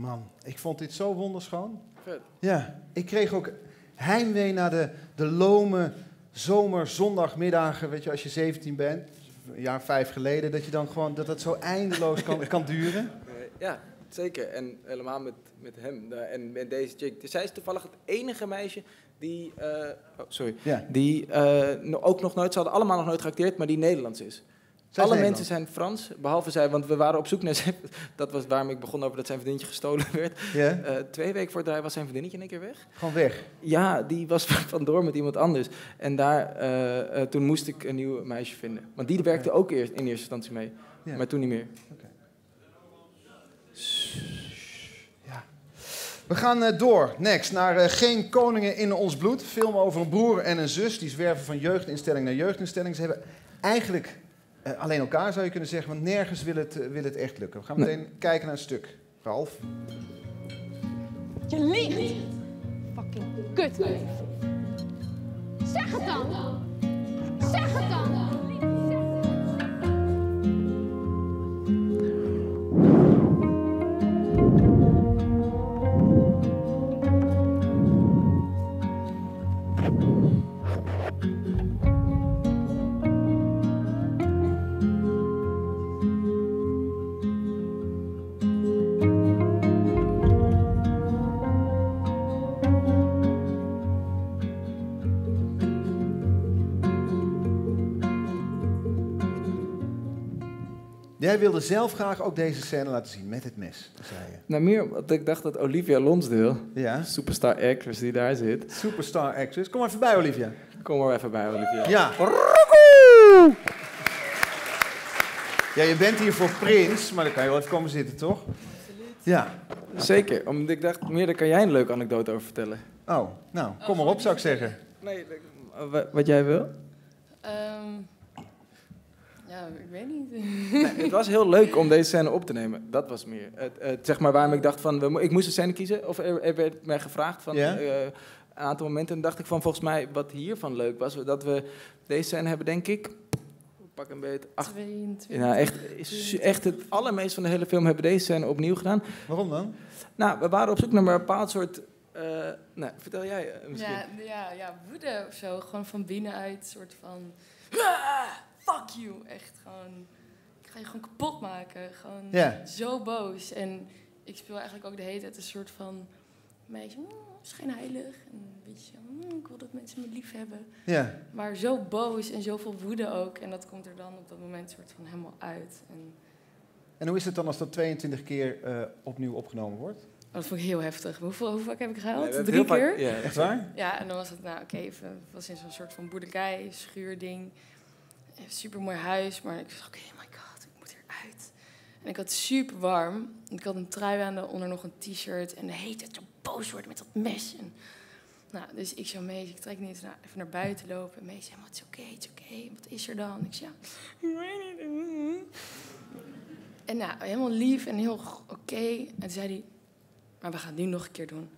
[SPEAKER 1] Man, ik vond dit zo wonderschoon.
[SPEAKER 18] Vet.
[SPEAKER 1] Ja, ik kreeg ook heimwee naar de, de lome zomer, zondagmiddagen, weet je, als je 17 bent, een jaar vijf geleden, dat je dan gewoon, dat het zo eindeloos kan, kan duren. *laughs*
[SPEAKER 18] Eh, ja, zeker. En helemaal met, met hem. En met deze chick. Zij is toevallig het enige meisje die... eh, oh, sorry.
[SPEAKER 1] Ja.
[SPEAKER 18] Die eh, ook nog nooit... Ze hadden allemaal nog nooit geacteerd, maar die Nederlands is.
[SPEAKER 1] Zij
[SPEAKER 18] Alle mensen zijn Frans, behalve zij, want we waren op zoek naar zijn... *laughs* Dat was waarom ik begon over dat zijn vriendinnetje gestolen *laughs* werd.
[SPEAKER 1] Ja?
[SPEAKER 18] Eh, twee weken voor het draaien was zijn vriendinnetje in één keer weg.
[SPEAKER 1] Gewoon weg.
[SPEAKER 18] Ja, die was *laughs* vandoor met iemand anders. En daar, eh, eh, toen moest ik een nieuw meisje vinden. Want die werkte ook eerst, in eerste instantie mee.
[SPEAKER 1] Ja.
[SPEAKER 18] Maar toen niet meer.
[SPEAKER 1] We gaan door, next, naar Geen Koningen in ons bloed. Film over een broer en een zus die zwerven van jeugdinstelling naar jeugdinstelling. Ze hebben eigenlijk eh, alleen elkaar, zou je kunnen zeggen, want nergens wil het, eh, wil het echt lukken. We gaan meteen kijken naar een stuk. Ralf.
[SPEAKER 20] Je liegt! Fucking kutwijf. Zeg het dan! Zeg het dan!
[SPEAKER 1] Jij wilde zelf graag ook deze scène laten zien met het mes, zei je.
[SPEAKER 18] Nou, meer omdat ik dacht dat Olivia Lonsdale,
[SPEAKER 1] Ja.
[SPEAKER 18] superstar actress die daar zit...
[SPEAKER 1] Superstar actress. Kom maar voorbij, Olivia.
[SPEAKER 18] Kom maar even bij, Olivia.
[SPEAKER 1] Ja. Ja, je bent hier voor Prins, maar dan kan je wel even komen zitten, toch? Ja.
[SPEAKER 18] Zeker, omdat ik dacht, meer daar kan jij een leuke anekdote over vertellen.
[SPEAKER 1] Oh, nou, kom maar op, zou ik zeggen.
[SPEAKER 18] Nee, wat, wat jij wil?
[SPEAKER 21] Ehm, ja, ik weet niet.
[SPEAKER 18] Nee, het was heel leuk om deze scène op te nemen. Dat was meer. Het, het, zeg maar waarom ik dacht van, ik moest een scène kiezen. Of er, er werd mij gevraagd van
[SPEAKER 1] Ja?
[SPEAKER 18] eh, een aantal momenten. En dacht ik van, volgens mij, wat hiervan leuk was, dat we deze scène hebben, denk ik, pak een beetje, acht,
[SPEAKER 21] 22.
[SPEAKER 18] ja, echt, echt het allermeest van de hele film hebben deze scène opnieuw gedaan.
[SPEAKER 1] Waarom dan?
[SPEAKER 18] Nou, we waren op zoek naar een bepaald soort, eh, nou, vertel jij eh, misschien.
[SPEAKER 21] Ja, ja, ja, woede of zo. Gewoon van binnenuit, soort van... "Ah, fuck you! Echt gewoon... Ik ga je gewoon kapot maken. Gewoon zo boos. En ik speel eigenlijk ook de hele tijd een soort van meisje, mm, schijnheilig. En een beetje, mm, ik wil dat mensen me lief hebben.
[SPEAKER 1] Ja.
[SPEAKER 21] Maar zo boos en zoveel woede ook. En dat komt er dan op dat moment soort van helemaal uit. En
[SPEAKER 1] En hoe is het dan als dat 22 keer eh, opnieuw opgenomen wordt?
[SPEAKER 21] Oh, dat vond ik heel heftig. Hoeveel, hoe vaak heb ik gehuild?
[SPEAKER 1] hebben
[SPEAKER 21] Drie keer?
[SPEAKER 1] ja. Echt waar?
[SPEAKER 21] Ja, en dan was het, nou oké, was in zo'n soort van boerderij, schuurding. Super mooi huis, maar ik dacht, oké, my god, ik moet eruit. En ik had super warm. Ik had een trui aan, daaronder nog een t-shirt. En de hele tijd zo boos worden met dat mes. En, nou, dus ik zou mee, ik trek niet nou, even naar buiten lopen. En Mees zei, het is oké, het is oké. Wat is er dan? Ik zei, ja, ik weet niet. En nou, helemaal lief en heel oké. En toen zei hij, maar we gaan het nu nog een keer doen.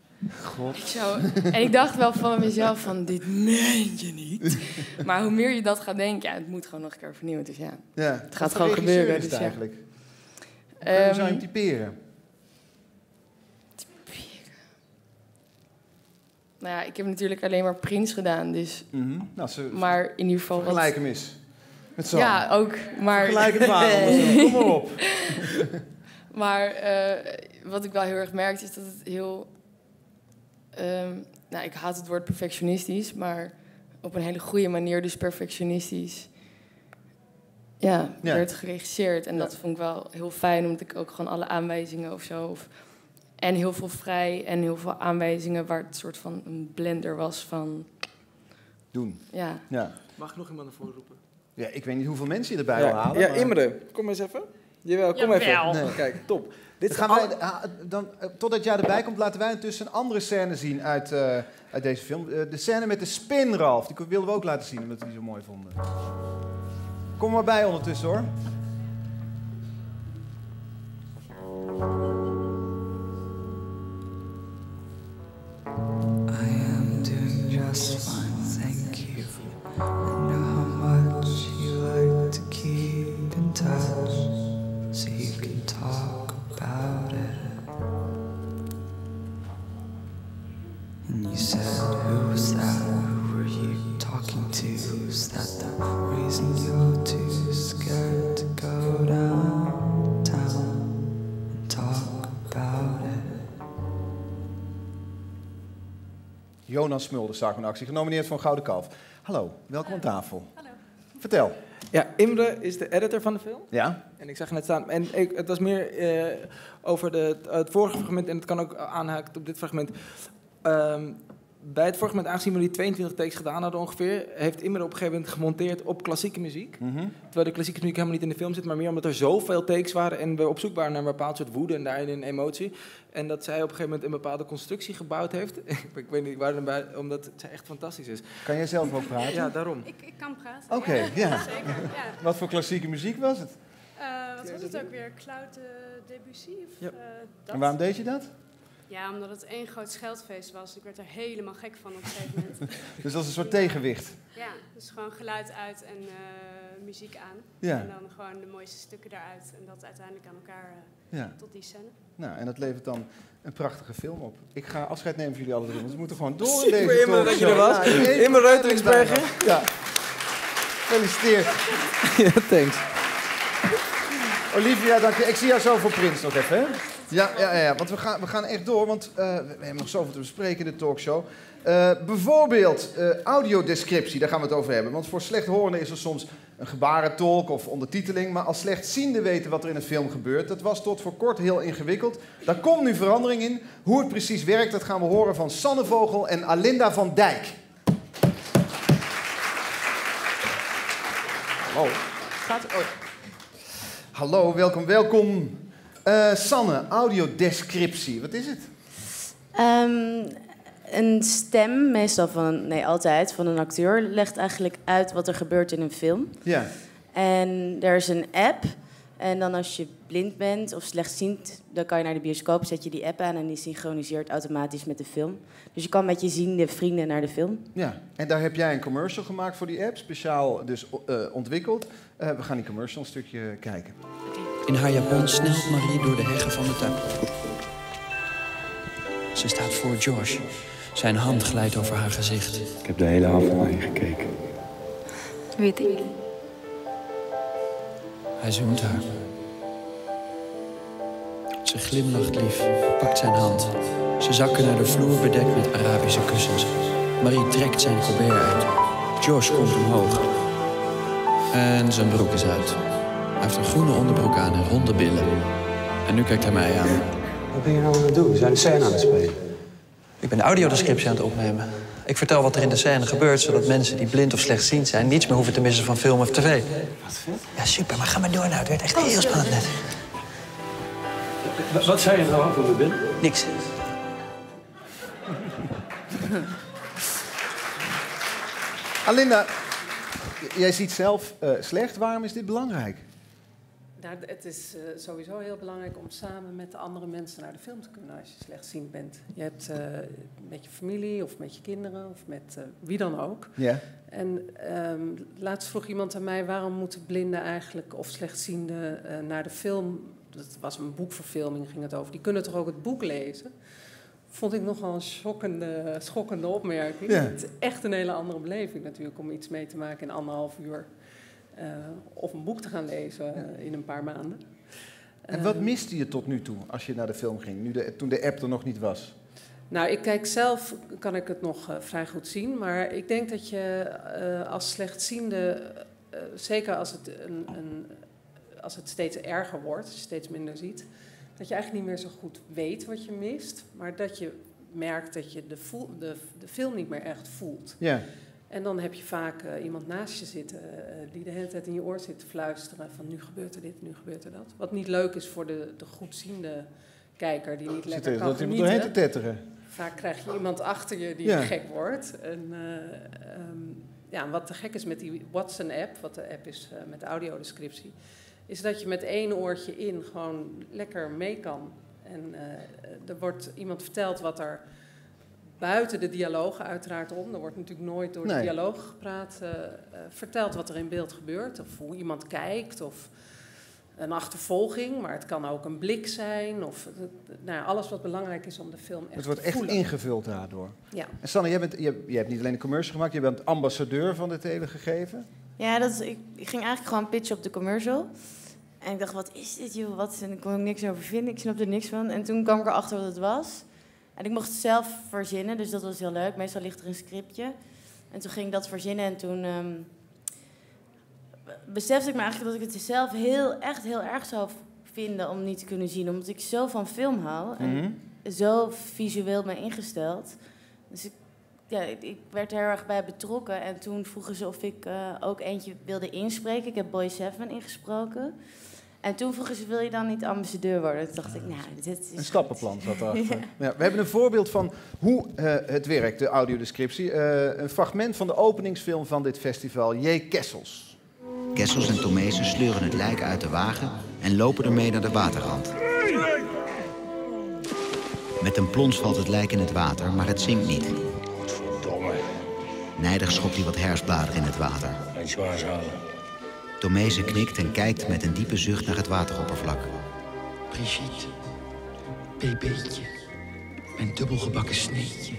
[SPEAKER 1] God.
[SPEAKER 21] Ik zo, en ik dacht wel van mezelf van, dit meen je niet. Maar hoe meer je dat gaat denken, ja, het moet gewoon nog een keer vernieuwen. Dus ja,
[SPEAKER 1] Ja.
[SPEAKER 21] het gaat gewoon gebeuren.
[SPEAKER 1] is het
[SPEAKER 21] Dus ja.
[SPEAKER 1] eigenlijk? Hoe zou je hem
[SPEAKER 21] Ehm,
[SPEAKER 1] typeren?
[SPEAKER 21] Nou ja, ik heb natuurlijk alleen maar Prins gedaan, dus...
[SPEAKER 1] Mhm. Nou, ze-
[SPEAKER 21] maar in ieder geval...
[SPEAKER 1] Vergelijk hem eens. Met Sam.
[SPEAKER 21] Ja, ook, maar...
[SPEAKER 1] Vergelijk het maar. *laughs* Kom maar op.
[SPEAKER 21] maar eh, wat ik wel heel erg merkte, is dat het heel... ehm, nou, ik haat het woord perfectionistisch, maar op een hele goede manier, dus perfectionistisch... Ja,
[SPEAKER 1] Ja.
[SPEAKER 21] werd geregisseerd. En dat vond ik wel heel fijn, omdat ik ook gewoon alle aanwijzingen of zo... Of, en heel veel vrij en heel veel aanwijzingen waar het soort van een blender was van...
[SPEAKER 1] Doen.
[SPEAKER 21] Ja.
[SPEAKER 1] Ja.
[SPEAKER 18] Mag ik nog iemand naar voren roepen?
[SPEAKER 1] Ja, ik weet niet hoeveel mensen je erbij
[SPEAKER 18] ja,
[SPEAKER 1] wil halen.
[SPEAKER 18] Ja,
[SPEAKER 1] maar-
[SPEAKER 18] Imre, kom eens even. Jawel, kom
[SPEAKER 21] Jawel.
[SPEAKER 18] even.
[SPEAKER 1] Nee.
[SPEAKER 18] Kijk, top. Dit
[SPEAKER 1] gaan wij, dan, eh, totdat jij erbij komt, laten wij intussen een andere scène zien uit, eh, uit deze film. Eh, de scène met de spin, Ralf. Die wilden we ook laten zien, omdat we die zo mooi vonden. Kom maar bij ondertussen, hoor.
[SPEAKER 22] I am doing just fine, thank you.
[SPEAKER 1] Jonas Mulder, zag een actie, genomineerd voor een Gouden Kalf. Hallo, welkom aan tafel. Hallo. Vertel.
[SPEAKER 18] Ja, Imre is de editor van de film.
[SPEAKER 1] Ja?
[SPEAKER 18] En ik zag net staan. En ik, het was meer eh, over de, het vorige fragment, en het kan ook aanhaken op dit fragment. Ehm, bij het vorige moment, aangezien we die 22 takes gedaan hadden ongeveer, heeft Imre op een gegeven moment gemonteerd op klassieke muziek.
[SPEAKER 1] Mhm.
[SPEAKER 18] Terwijl de klassieke muziek helemaal niet in de film zit, maar meer omdat er zoveel takes waren en we op zoek waren naar een bepaald soort woede en daarin een emotie. En dat zij op een gegeven moment een bepaalde constructie gebouwd heeft. *laughs* ik weet niet waar dan bij, omdat het echt fantastisch is.
[SPEAKER 1] Kan jij zelf ook praten?
[SPEAKER 18] Ja, daarom.
[SPEAKER 23] Ik, ik kan praten.
[SPEAKER 1] Oké, ja. *laughs*
[SPEAKER 23] Zeker, ja.
[SPEAKER 1] Wat voor klassieke muziek was het?
[SPEAKER 23] Eh, wat was het ook weer? Cloud eh, Debussy? Of,
[SPEAKER 1] Ja.
[SPEAKER 23] eh, dat?
[SPEAKER 1] En waarom deed je dat?
[SPEAKER 23] Ja, omdat het één groot scheldfeest was. Ik werd er helemaal gek van op een gegeven moment. *laughs*
[SPEAKER 1] Dus dat is een soort tegenwicht.
[SPEAKER 23] Ja, dus gewoon geluid uit en eh, muziek aan.
[SPEAKER 1] Ja.
[SPEAKER 23] En dan gewoon de mooiste stukken daaruit. En dat uiteindelijk aan elkaar eh,
[SPEAKER 1] Ja.
[SPEAKER 23] tot die scène.
[SPEAKER 1] Nou, en dat levert dan een prachtige film op. Ik ga afscheid nemen van jullie alle drie, want we moeten gewoon door in
[SPEAKER 18] Super,
[SPEAKER 1] deze
[SPEAKER 18] Immer dat je er was.
[SPEAKER 1] Ja, even-
[SPEAKER 18] Immer Reutersberger.
[SPEAKER 1] Ja. Gefeliciteerd. *laughs*
[SPEAKER 18] ja, thanks.
[SPEAKER 1] Olivia, dank je. Ik zie jou zo voor Prins nog even, hè? Ja, ja, ja, want we gaan, we gaan echt door, want eh, we hebben nog zoveel te bespreken in de talkshow. Eh, bijvoorbeeld eh, audiodescriptie, daar gaan we het over hebben. Want voor slechthorenden is er soms een gebarentolk of ondertiteling. Maar als slechtzienden weten wat er in een film gebeurt, dat was tot voor kort heel ingewikkeld. Daar komt nu verandering in. Hoe het precies werkt, dat gaan we horen van Sanne Vogel en Alinda van Dijk. Hallo. Gaat, oh. Hallo, welkom, welkom. Eh, Sanne, audiodescriptie, wat is het?
[SPEAKER 24] Ehm, een stem, meestal van, een- nee altijd, van een acteur, legt eigenlijk uit wat er gebeurt in een film.
[SPEAKER 1] Ja.
[SPEAKER 24] En er is een app. En dan als je blind bent of slechtziend, dan kan je naar de bioscoop, zet je die app aan en die synchroniseert automatisch met de film. Dus je kan met je ziende vrienden naar de film.
[SPEAKER 1] Ja, en daar heb jij een commercial gemaakt voor die app, speciaal dus eh, ontwikkeld. Eh, we gaan die commercial een stukje kijken.
[SPEAKER 25] In haar japon snelt Marie door de heggen van de tuin. Ze staat voor Josh. Zijn hand glijdt over haar gezicht.
[SPEAKER 6] Ik heb de hele avond naar je gekeken.
[SPEAKER 24] Weet ik.
[SPEAKER 25] Hij zoent haar. Ze glimlacht lief, pakt zijn hand. Ze zakken naar de vloer bedekt met Arabische kussens. Marie trekt zijn colbert uit. Josh komt omhoog. En zijn broek is uit. Hij heeft een groene onderbroek aan en ronde billen. En nu kijkt hij mij aan.
[SPEAKER 8] Wat ben je nou aan het doen? We zijn een scène aan het spelen.
[SPEAKER 25] Ik ben de audiodescriptie aan het opnemen. Ik vertel wat er in de scène gebeurt, zodat mensen die blind of slechtziend zijn... niets meer hoeven te missen van film of tv.
[SPEAKER 8] Wat vet.
[SPEAKER 25] Ja, super, maar ga maar door nou. Het werd echt heel spannend net.
[SPEAKER 8] Wat, zei je nou over me binnen?
[SPEAKER 25] Niks.
[SPEAKER 1] Alinda, jij ziet zelf eh, slecht. Waarom is dit belangrijk?
[SPEAKER 26] Nou, het is eh, sowieso heel belangrijk om samen met de andere mensen naar de film te kunnen als je slechtziend bent. Je hebt eh, met je familie of met je kinderen of met eh, wie dan ook.
[SPEAKER 1] Ja.
[SPEAKER 26] En ehm, laatst vroeg iemand aan mij waarom moeten blinden eigenlijk of slechtzienden naar de film. Dat was een boekverfilming, ging het over. Die kunnen toch ook het boek lezen? Vond ik nogal een schokkende, schokkende opmerking.
[SPEAKER 1] Ja.
[SPEAKER 26] Het is echt een hele andere beleving natuurlijk om iets mee te maken in anderhalf uur. Eh, of een boek te gaan lezen eh, in een paar maanden.
[SPEAKER 1] En wat
[SPEAKER 26] Ehm,
[SPEAKER 1] miste je tot nu toe als je naar de film ging, nu de, toen de app er nog niet was?
[SPEAKER 26] Nou, ik kijk zelf, kan ik het nog eh, vrij goed zien. Maar ik denk dat je als slechtziende, zeker als het, een, een, als het steeds erger wordt, als je steeds minder ziet, dat je eigenlijk niet meer zo goed weet wat je mist. Maar dat je merkt dat je de, voel, de, de film niet meer echt voelt.
[SPEAKER 1] Ja.
[SPEAKER 26] En dan heb je vaak eh, iemand naast je zitten eh, die de hele tijd in je oor zit te fluisteren van nu gebeurt er dit, nu gebeurt er dat. Wat niet leuk is voor de, de goedziende kijker die niet lekker
[SPEAKER 1] er
[SPEAKER 26] kan
[SPEAKER 1] dat
[SPEAKER 26] genieten.
[SPEAKER 1] doorheen te tetteren?
[SPEAKER 26] Vaak krijg je iemand achter je die
[SPEAKER 1] Ja.
[SPEAKER 26] gek wordt. En, eh, ehm, ja, wat te gek is met die Watson-app, wat de app is met de audiodescriptie, is dat je met één oortje in gewoon lekker mee kan. En er wordt iemand verteld wat er buiten de dialogen uiteraard om, er wordt natuurlijk nooit door de
[SPEAKER 1] Nee.
[SPEAKER 26] dialogen gepraat, eh, eh, verteld wat er in beeld gebeurt. Of hoe iemand kijkt, of een achtervolging, maar het kan ook een blik zijn. Of nou, alles wat belangrijk is om de film echt
[SPEAKER 1] Het wordt
[SPEAKER 26] te
[SPEAKER 1] echt
[SPEAKER 26] voelen.
[SPEAKER 1] ingevuld daardoor.
[SPEAKER 26] Ja.
[SPEAKER 1] En Sanne, jij, bent, je, je hebt niet alleen een commercial gemaakt, je bent ambassadeur van dit hele gegeven.
[SPEAKER 24] Ja, dat is, ik, ik ging eigenlijk gewoon pitchen op de commercial. En ik dacht, wat is dit joh? Wat? En ik kon er niks over vinden. Ik snapte er niks van. En toen kwam ik erachter wat het was. En ik mocht het zelf verzinnen, dus dat was heel leuk. Meestal ligt er een scriptje. En toen ging ik dat verzinnen en toen ehm, besefte ik me eigenlijk dat ik het zelf heel, echt heel erg zou vinden om niet te kunnen zien. Omdat ik zo van film hou en
[SPEAKER 1] Mhm.
[SPEAKER 24] zo visueel ben ingesteld. Dus ik, ja, ik, ik werd er heel erg bij betrokken. En toen vroegen ze of ik eh, ook eentje wilde inspreken. Ik heb Boy Seven ingesproken. En toen vroegen ze, wil je dan niet ambassadeur worden? Toen dacht ik, nou, dit is...
[SPEAKER 1] Een stappenplan zat erachter. *laughs*
[SPEAKER 24] Ja.
[SPEAKER 1] Ja, we hebben een voorbeeld van hoe eh, het werkt, de audiodescriptie. Eh, een fragment van de openingsfilm van dit festival, J. Kessels.
[SPEAKER 27] Kessels en Tomezen sleuren het lijk uit de wagen en lopen ermee naar de waterrand. Met een plons valt het lijk in het water, maar het zinkt niet. Nijdig schopt hij wat herfstbladeren in het water.
[SPEAKER 9] Mijn zwaars halen.
[SPEAKER 27] Tomezen knikt en kijkt met een diepe zucht naar het wateroppervlak.
[SPEAKER 25] Brigitte, BB'tje, mijn dubbelgebakken sneetje.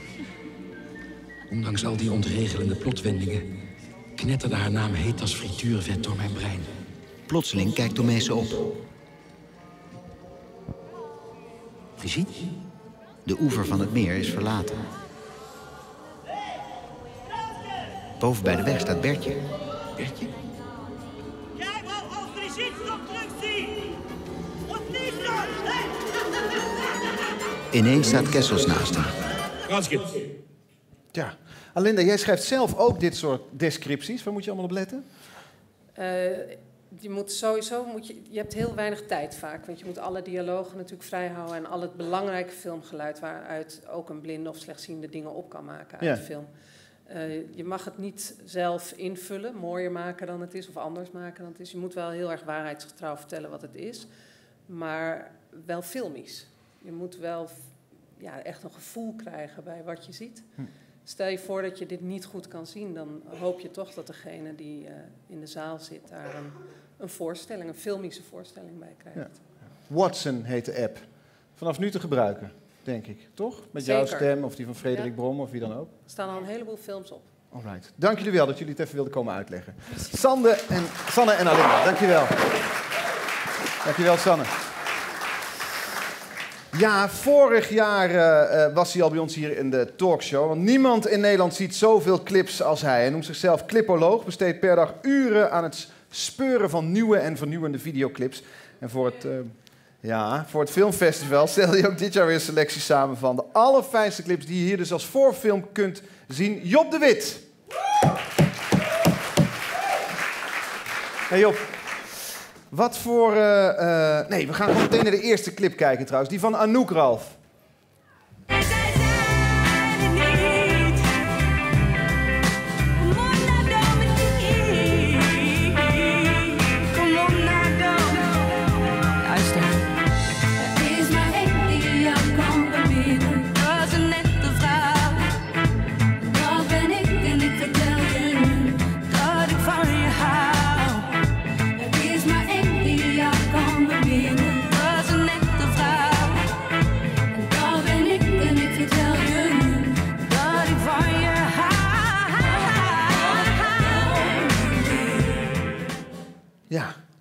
[SPEAKER 25] Ondanks al die ontregelende plotwendingen knetterde haar naam heet als frituurvet door mijn brein.
[SPEAKER 27] Plotseling kijkt Tomezen op.
[SPEAKER 25] Brigitte?
[SPEAKER 27] De oever van het meer is verlaten. Boven bij de weg staat Bertje.
[SPEAKER 25] Bertje?
[SPEAKER 27] Ineens staat Kessels naast hem.
[SPEAKER 1] Ja. Alinda, jij schrijft zelf ook dit soort descripties. Waar moet je allemaal op letten?
[SPEAKER 26] Eh, je moet sowieso, moet je, je hebt heel weinig tijd vaak, want je moet alle dialogen natuurlijk vrijhouden en al het belangrijke filmgeluid waaruit ook een blinde of slechtziende dingen op kan maken uit
[SPEAKER 1] Ja.
[SPEAKER 26] de film. Eh, je mag het niet zelf invullen, mooier maken dan het is of anders maken dan het is. Je moet wel heel erg waarheidsgetrouw vertellen wat het is, maar wel filmisch. Je moet wel ja, echt een gevoel krijgen bij wat je ziet.
[SPEAKER 1] Hm.
[SPEAKER 26] Stel je voor dat je dit niet goed kan zien, dan hoop je toch dat degene die eh, in de zaal zit daar een, een voorstelling, een filmische voorstelling bij krijgt.
[SPEAKER 1] Ja. Watson heet de app. Vanaf nu te gebruiken, denk ik. Toch? Met jouw stem of die van Frederik
[SPEAKER 26] Ja.
[SPEAKER 1] Brom of wie dan ook.
[SPEAKER 26] Er staan al een heleboel films op.
[SPEAKER 1] Alright. Dank jullie wel dat jullie het even wilden komen uitleggen. Sande en, Sanne en Alinda, dank je wel. Dank je wel, Sanne. Ja, vorig jaar eh, eh, was hij al bij ons hier in de talkshow. Want niemand in Nederland ziet zoveel clips als hij. Hij noemt zichzelf clipoloog, besteedt per dag uren aan het speuren van nieuwe en vernieuwende videoclips. En voor het, eh, ja, voor het filmfestival stelde hij ook dit jaar weer een selectie samen van de allerfijnste clips die je hier dus als voorfilm kunt zien. Job de Wit. Hey Job, wat voor... eh, eh, nee, we gaan meteen naar de eerste clip kijken trouwens. Die van Anouk Ralf.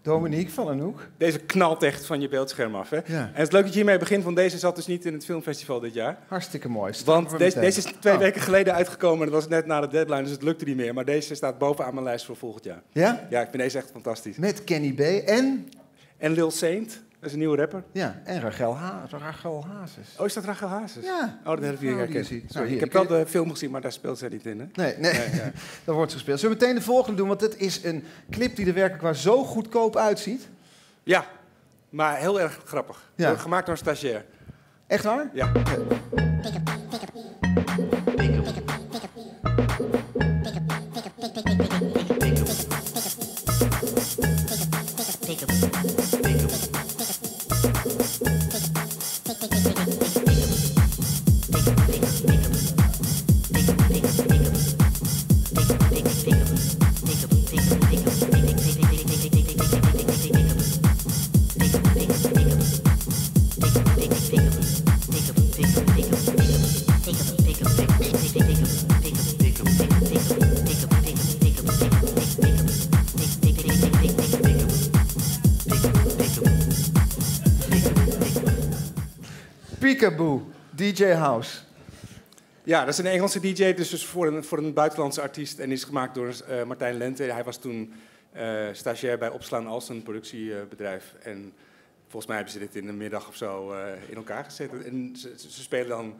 [SPEAKER 1] Dominique van Anouk.
[SPEAKER 28] Deze knalt echt van je beeldscherm af. Hè?
[SPEAKER 1] Ja.
[SPEAKER 28] En het is leuk dat je hiermee begint, want deze zat dus niet in het filmfestival dit jaar.
[SPEAKER 1] Hartstikke mooi.
[SPEAKER 28] Want deze, deze is twee
[SPEAKER 1] Oh.
[SPEAKER 28] weken geleden uitgekomen. Dat was net na de deadline, dus het lukte niet meer. Maar deze staat bovenaan mijn lijst voor volgend jaar.
[SPEAKER 1] Ja?
[SPEAKER 28] Ja, ik vind deze echt fantastisch.
[SPEAKER 1] Met Kenny B. en...
[SPEAKER 28] En Lil Saint, dat is een nieuwe rapper.
[SPEAKER 1] Ja, en Rachel, ha Rachel Hazes.
[SPEAKER 28] Oh, is dat Rachel Hazes?
[SPEAKER 1] Ja.
[SPEAKER 28] Oh, dat heb ik
[SPEAKER 1] Nou,
[SPEAKER 28] niet herkend. Sorry,
[SPEAKER 1] Nou, hier,
[SPEAKER 28] ik heb wel de film gezien, maar daar speelt zij niet in. Hè?
[SPEAKER 1] Nee, nee.
[SPEAKER 28] ja. *laughs*
[SPEAKER 1] dat wordt gespeeld. Zullen we meteen de volgende doen? Want het is een clip die er werkelijk waar zo goedkoop uitziet.
[SPEAKER 28] Ja, maar heel erg grappig.
[SPEAKER 1] Ja.
[SPEAKER 28] Gemaakt door een stagiair.
[SPEAKER 1] Echt waar?
[SPEAKER 28] Ja.
[SPEAKER 1] DJ House.
[SPEAKER 28] Ja, dat is een Engelse DJ, dus, dus voor, een, voor een buitenlandse artiest. En is gemaakt door eh, Martijn Lente. Hij was toen eh, stagiair bij Opslaan als een productiebedrijf. En volgens mij hebben ze dit in de middag of zo eh, in elkaar gezet. En ze, ze- spelen dan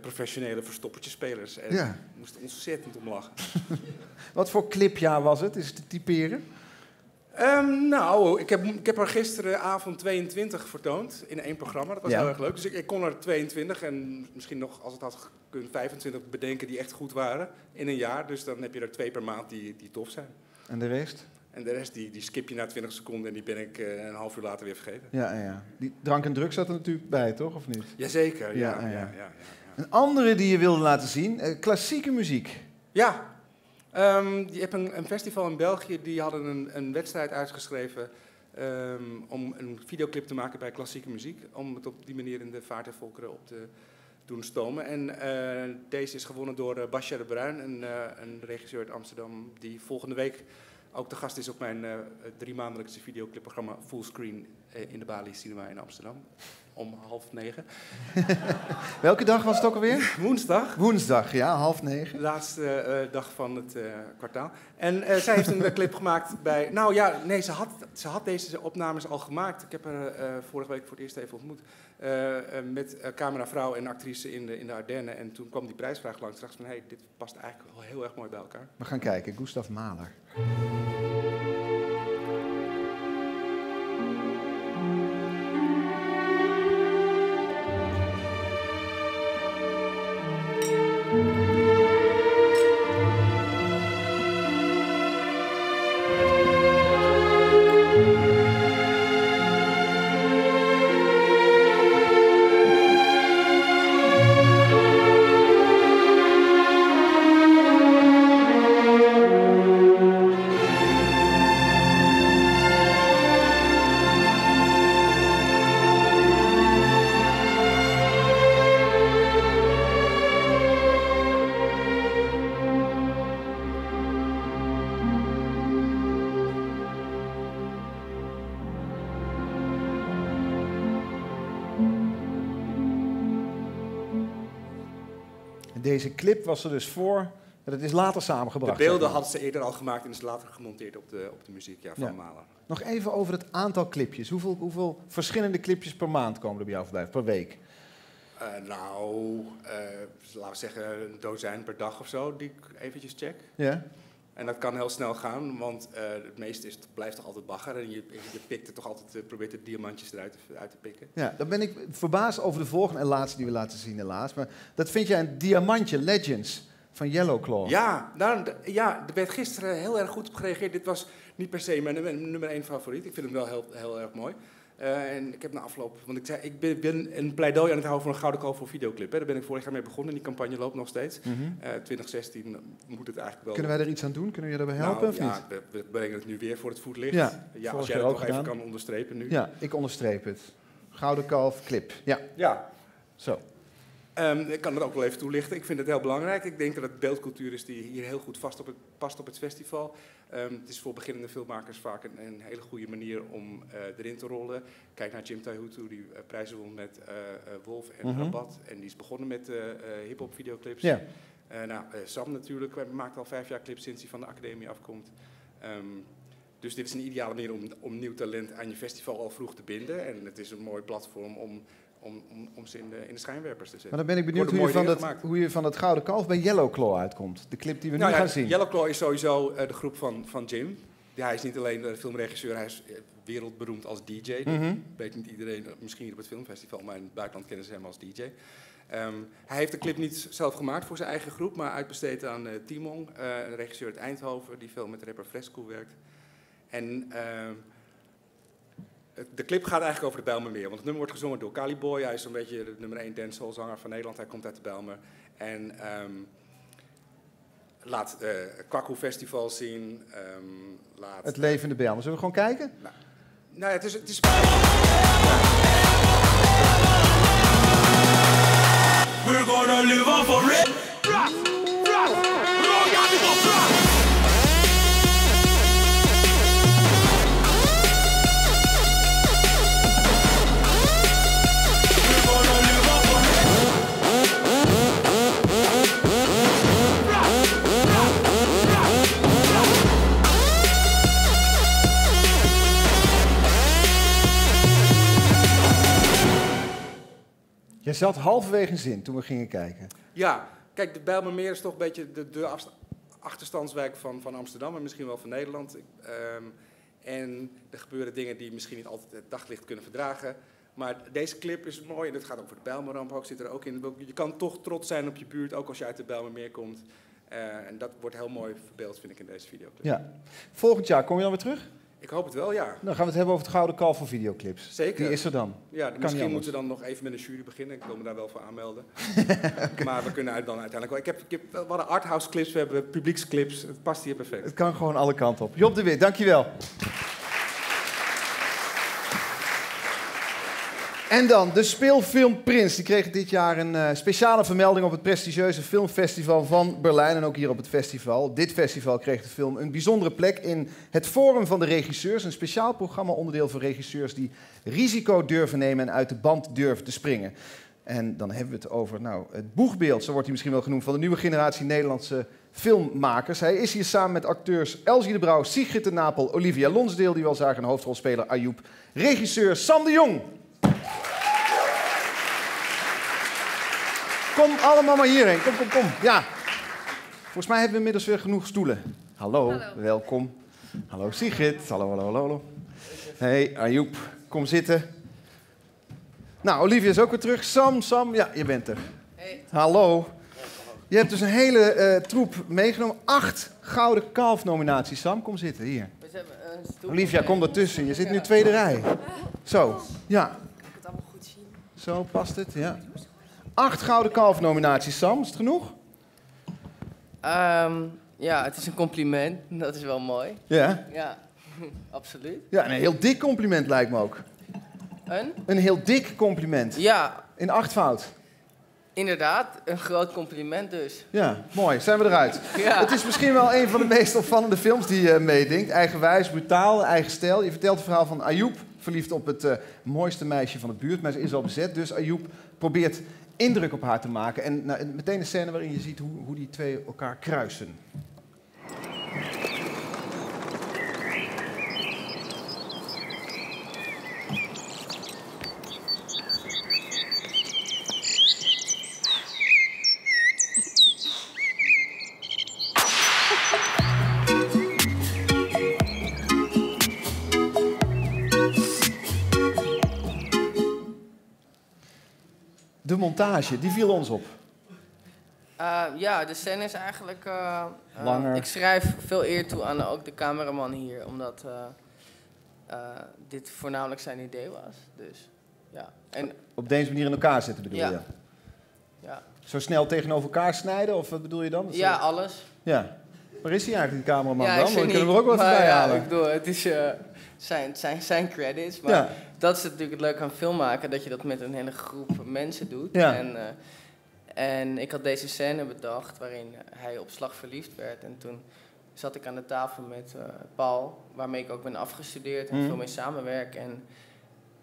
[SPEAKER 28] professionele verstoppertjespelers. En
[SPEAKER 1] Ja.
[SPEAKER 28] moest ontzettend om lachen. *laughs*
[SPEAKER 1] Wat voor clipjaar was het? Is het te typeren?
[SPEAKER 28] Ehm, nou, ik heb, ik heb er gisteravond 22 vertoond in één programma. Dat was
[SPEAKER 1] Ja.
[SPEAKER 28] heel erg leuk. Dus ik, ik kon er 22 en misschien nog, als het had gekund, 25 bedenken die echt goed waren in een jaar. Dus dan heb je er twee per maand die, die tof zijn.
[SPEAKER 1] En de rest?
[SPEAKER 28] En de rest die, die skip je na 20 seconden en die ben ik eh, een half uur later weer vergeten.
[SPEAKER 1] Ja, ja. Die drank en drugs zat er natuurlijk bij, toch? Of niet?
[SPEAKER 28] Jazeker, ja, ja,
[SPEAKER 1] ja.
[SPEAKER 28] ja, ja,
[SPEAKER 1] Een andere die je wilde laten zien, eh, klassieke muziek.
[SPEAKER 28] Ja, Ehm, je hebt een, festival in België, die hadden een, een wedstrijd uitgeschreven ehm, om een videoclip te maken bij klassieke muziek. Om het op die manier in de vaart volkeren op te doen stomen. En eh, deze is gewonnen door uh, Basja de Bruin, een, eh, een regisseur uit Amsterdam, die volgende week ook de gast is op mijn eh drie maandelijkse videoclipprogramma Fullscreen eh, in de Bali Cinema in Amsterdam. Om half negen. *laughs*
[SPEAKER 1] Welke dag was het ook alweer?
[SPEAKER 28] Woensdag.
[SPEAKER 1] Woensdag, ja, half negen.
[SPEAKER 28] De laatste eh, dag van het eh, kwartaal. En eh, zij heeft een clip gemaakt bij. Nou ja, nee, ze had, ze had deze opnames al gemaakt. Ik heb haar vorige week voor het eerst even ontmoet. met cameravrouw en actrice in de, in de Ardennen. En toen kwam die prijsvraag langs. Dacht van, hé, hey, dit past eigenlijk wel heel erg mooi bij elkaar.
[SPEAKER 1] We gaan kijken, Gustav Mahler. Deze clip was er dus voor. Dat is later
[SPEAKER 28] De
[SPEAKER 1] samengebracht.
[SPEAKER 28] beelden
[SPEAKER 1] zeg maar.
[SPEAKER 28] hadden ze eerder al gemaakt en is later gemonteerd op de, op de muziek ja, van
[SPEAKER 1] Ja.
[SPEAKER 28] Mahler.
[SPEAKER 1] Nog even over het aantal clipjes. Hoeveel, hoeveel verschillende clipjes per maand komen er bij jou voorbij? Per week?
[SPEAKER 28] Eh, nou, eh, laten we zeggen een dozijn per dag of zo, die ik eventjes check.
[SPEAKER 1] Ja.
[SPEAKER 28] En dat kan heel snel gaan, want eh, het meeste is, het blijft toch altijd bagger. En je, je pikt er toch altijd, eh, probeert de diamantjes eruit te, uit te pikken.
[SPEAKER 1] Ja, dan ben ik verbaasd over de volgende en laatste die we laten zien helaas. Maar dat vind jij een diamantje, Legends, van Yellowclaw.
[SPEAKER 28] Ja, nou, d- ja, er werd gisteren heel erg goed op gereageerd. Dit was niet per se mijn nummer, nummer één favoriet. Ik vind hem wel heel, heel erg mooi. Eh, en ik heb na afloop, want ik zei, ik ben, ben een pleidooi aan het houden voor een gouden kalf voor videoclip. Hè. Daar ben ik vorig jaar mee begonnen. Die campagne loopt nog steeds. Eh, 2016 moet het eigenlijk wel.
[SPEAKER 1] Kunnen wij er iets aan doen? Kunnen je daarbij helpen
[SPEAKER 28] Nou,
[SPEAKER 1] of
[SPEAKER 28] ja,
[SPEAKER 1] niet?
[SPEAKER 28] we, we brengen het nu weer voor het voetlicht.
[SPEAKER 1] Ja,
[SPEAKER 28] als jij dat
[SPEAKER 1] ook
[SPEAKER 28] nog even kan onderstrepen nu.
[SPEAKER 1] Ja, ik onderstreep het. Gouden kalf, clip. Ja.
[SPEAKER 28] Ja.
[SPEAKER 1] Zo.
[SPEAKER 28] Ehm, ik kan het ook wel even toelichten. Ik vind het heel belangrijk. Ik denk dat het beeldcultuur is die hier heel goed vast op het, past op het festival. Ehm, het is voor beginnende filmmakers vaak een, een hele goede manier om eh, erin te rollen. Kijk naar Jim Taihutu, die eh, prijzen won met eh, Wolf en
[SPEAKER 1] Mhm.
[SPEAKER 28] Rabat. En die is begonnen met hip-hop videoclips.
[SPEAKER 1] Ja.
[SPEAKER 28] Nou, Sam natuurlijk, maakt al vijf jaar clips sinds hij van de academie afkomt. Ehm, dus dit is een ideale manier om, om nieuw talent aan je festival al vroeg te binden. En het is een mooi platform om, om, om, om ze in de, in de schijnwerpers te zetten.
[SPEAKER 1] Maar dan ben ik benieuwd hoe je, van dat, hoe je van dat gouden kalf bij Yellowclaw uitkomt. De clip die we
[SPEAKER 28] Nou
[SPEAKER 1] nu
[SPEAKER 28] ja,
[SPEAKER 1] gaan zien.
[SPEAKER 28] Yellowclaw is sowieso eh, de groep van, van Jim. Ja, hij is niet alleen de filmregisseur, hij is eh, wereldberoemd als DJ. Dat
[SPEAKER 1] Mhm.
[SPEAKER 28] weet niet iedereen, eh, misschien niet op het filmfestival, maar in het buitenland kennen ze hem als DJ. Ehm, hij heeft de clip niet zelf gemaakt voor zijn eigen groep, maar uitbesteed aan eh, Timon, eh, een regisseur uit Eindhoven, die veel met rapper Fresco werkt. En ehm, de clip gaat eigenlijk over de Bijlmermeer, want het nummer wordt gezongen door Caliboy. Hij is zo'n beetje de nummer 1 dancehall zanger van Nederland, hij komt uit de Bijlmer. En ehm, laat eh Kwaku Festival zien, ehm, laat...
[SPEAKER 1] Het levende Bijlmer. Zullen we gewoon kijken?
[SPEAKER 28] Nou ja, het is... Het is...
[SPEAKER 29] We're gonna live on
[SPEAKER 1] Je zat halverwege in zin toen we gingen kijken.
[SPEAKER 28] Ja, kijk, de Bijlmermeer is toch een beetje de, de achterstandswijk van, van Amsterdam en misschien wel van Nederland. Ehm, en er gebeuren dingen die misschien niet altijd het daglicht kunnen verdragen. Maar deze clip is mooi en het gaat over de Bijlmerramp ook, zit er ook in. Je kan toch trots zijn op je buurt, ook als je uit de Bijlmermeer komt. Eh, en dat wordt heel mooi verbeeld, vind ik, in deze videoclip.
[SPEAKER 1] Ja. Volgend jaar kom je dan weer terug?
[SPEAKER 28] Ik hoop het wel, ja.
[SPEAKER 1] Dan gaan we het hebben over het gouden kalf voor videoclips.
[SPEAKER 28] Zeker.
[SPEAKER 1] Die is er dan.
[SPEAKER 28] Ja,
[SPEAKER 1] Kan
[SPEAKER 28] misschien moeten we dan nog even met een jury beginnen. Ik wil me daar wel voor aanmelden. *laughs* Maar we kunnen dan uiteindelijk wel. Ik heb, ik heb, we hadden arthouse clips, we hebben publieksclips. Het past hier perfect.
[SPEAKER 1] Het kan gewoon alle kanten op. Job de Wit, dankjewel. En dan de speelfilm Prins. Die kreeg dit jaar een eh, speciale vermelding op het prestigieuze filmfestival van Berlijn. En ook hier op het festival. Dit festival kreeg de film een bijzondere plek in het Forum van de Regisseurs. Een speciaal programma onderdeel voor regisseurs die risico durven nemen en uit de band durven te springen. En dan hebben we het over nou, het boegbeeld, zo wordt hij misschien wel genoemd, van de nieuwe generatie Nederlandse filmmakers. Hij is hier samen met acteurs Elsie de Brouw, Sigrid de Napel, Olivia Lonsdeel, die we al zagen, en hoofdrolspeler Ayoub, regisseur Sam de Jong. Kom allemaal maar hierheen. Kom, kom, kom. Ja. Volgens mij hebben we inmiddels weer genoeg stoelen. Hallo, welkom. Hallo Sigrid. Hallo, hallo, hallo. hallo. Hey Ayoub, kom zitten. Nou, Olivia is ook weer terug. Sam, Sam, ja, je bent er. Hallo. Je hebt dus een hele eh, troep meegenomen. Acht Gouden Kalf-nominaties. Sam, kom zitten, hier. Olivia, kom ertussen. Je zit nu tweede rij. Zo, ja.
[SPEAKER 21] het allemaal goed zien?
[SPEAKER 1] Zo past het, ja. Acht Gouden Kalf-nominaties, Sam. Is het genoeg?
[SPEAKER 30] Ehm, ja, het is een compliment. *laughs* Dat is wel mooi.
[SPEAKER 1] Ja?
[SPEAKER 30] Ja, *laughs* absoluut.
[SPEAKER 1] Ja, en een heel dik compliment lijkt me ook.
[SPEAKER 30] Een?
[SPEAKER 1] Een heel dik compliment.
[SPEAKER 30] Ja.
[SPEAKER 1] In achtvoud.
[SPEAKER 30] Inderdaad, een groot compliment dus.
[SPEAKER 1] Ja, mooi. Zijn we eruit. *laughs*
[SPEAKER 30] Ja.
[SPEAKER 1] Het is misschien wel een van de meest opvallende films die je meedenkt. Eigenwijs, brutaal, eigen stijl. Je vertelt het verhaal van Ayoub, verliefd op het eh, mooiste meisje van de buurt. Maar ze is al bezet, dus Ayoub probeert indruk op haar te maken. En nou, meteen een scène waarin je ziet hoe, hoe die twee elkaar kruisen. Montage, die viel ons op.
[SPEAKER 30] Eh, ja, de scène is eigenlijk... eh, eh,
[SPEAKER 1] Langer.
[SPEAKER 30] ik schrijf veel eer toe aan ook de cameraman hier, omdat dit voornamelijk zijn idee was. Dus ja. En,
[SPEAKER 1] Op deze manier in elkaar zetten bedoel
[SPEAKER 30] Ja.
[SPEAKER 1] je?
[SPEAKER 30] ja.
[SPEAKER 1] Zo snel tegenover elkaar snijden, of wat bedoel je dan?
[SPEAKER 30] ja, alles.
[SPEAKER 1] Ja. Waar is hij eigenlijk, die cameraman
[SPEAKER 30] ja,
[SPEAKER 1] dan?
[SPEAKER 30] weet
[SPEAKER 1] kunnen we er ook
[SPEAKER 30] maar
[SPEAKER 1] bij
[SPEAKER 30] ja,
[SPEAKER 1] halen.
[SPEAKER 30] Ik bedoel, het is zijn, zijn, zijn credits. Maar
[SPEAKER 1] Ja.
[SPEAKER 30] dat is natuurlijk het leuke aan filmmaken, dat je dat met een hele groep mensen doet.
[SPEAKER 1] Ja.
[SPEAKER 30] En, eh, en ik had deze scène bedacht waarin hij op slag verliefd werd. En toen zat ik aan de tafel met eh, Paul, waarmee ik ook ben afgestudeerd en
[SPEAKER 1] Mhm.
[SPEAKER 30] veel mee samenwerk. En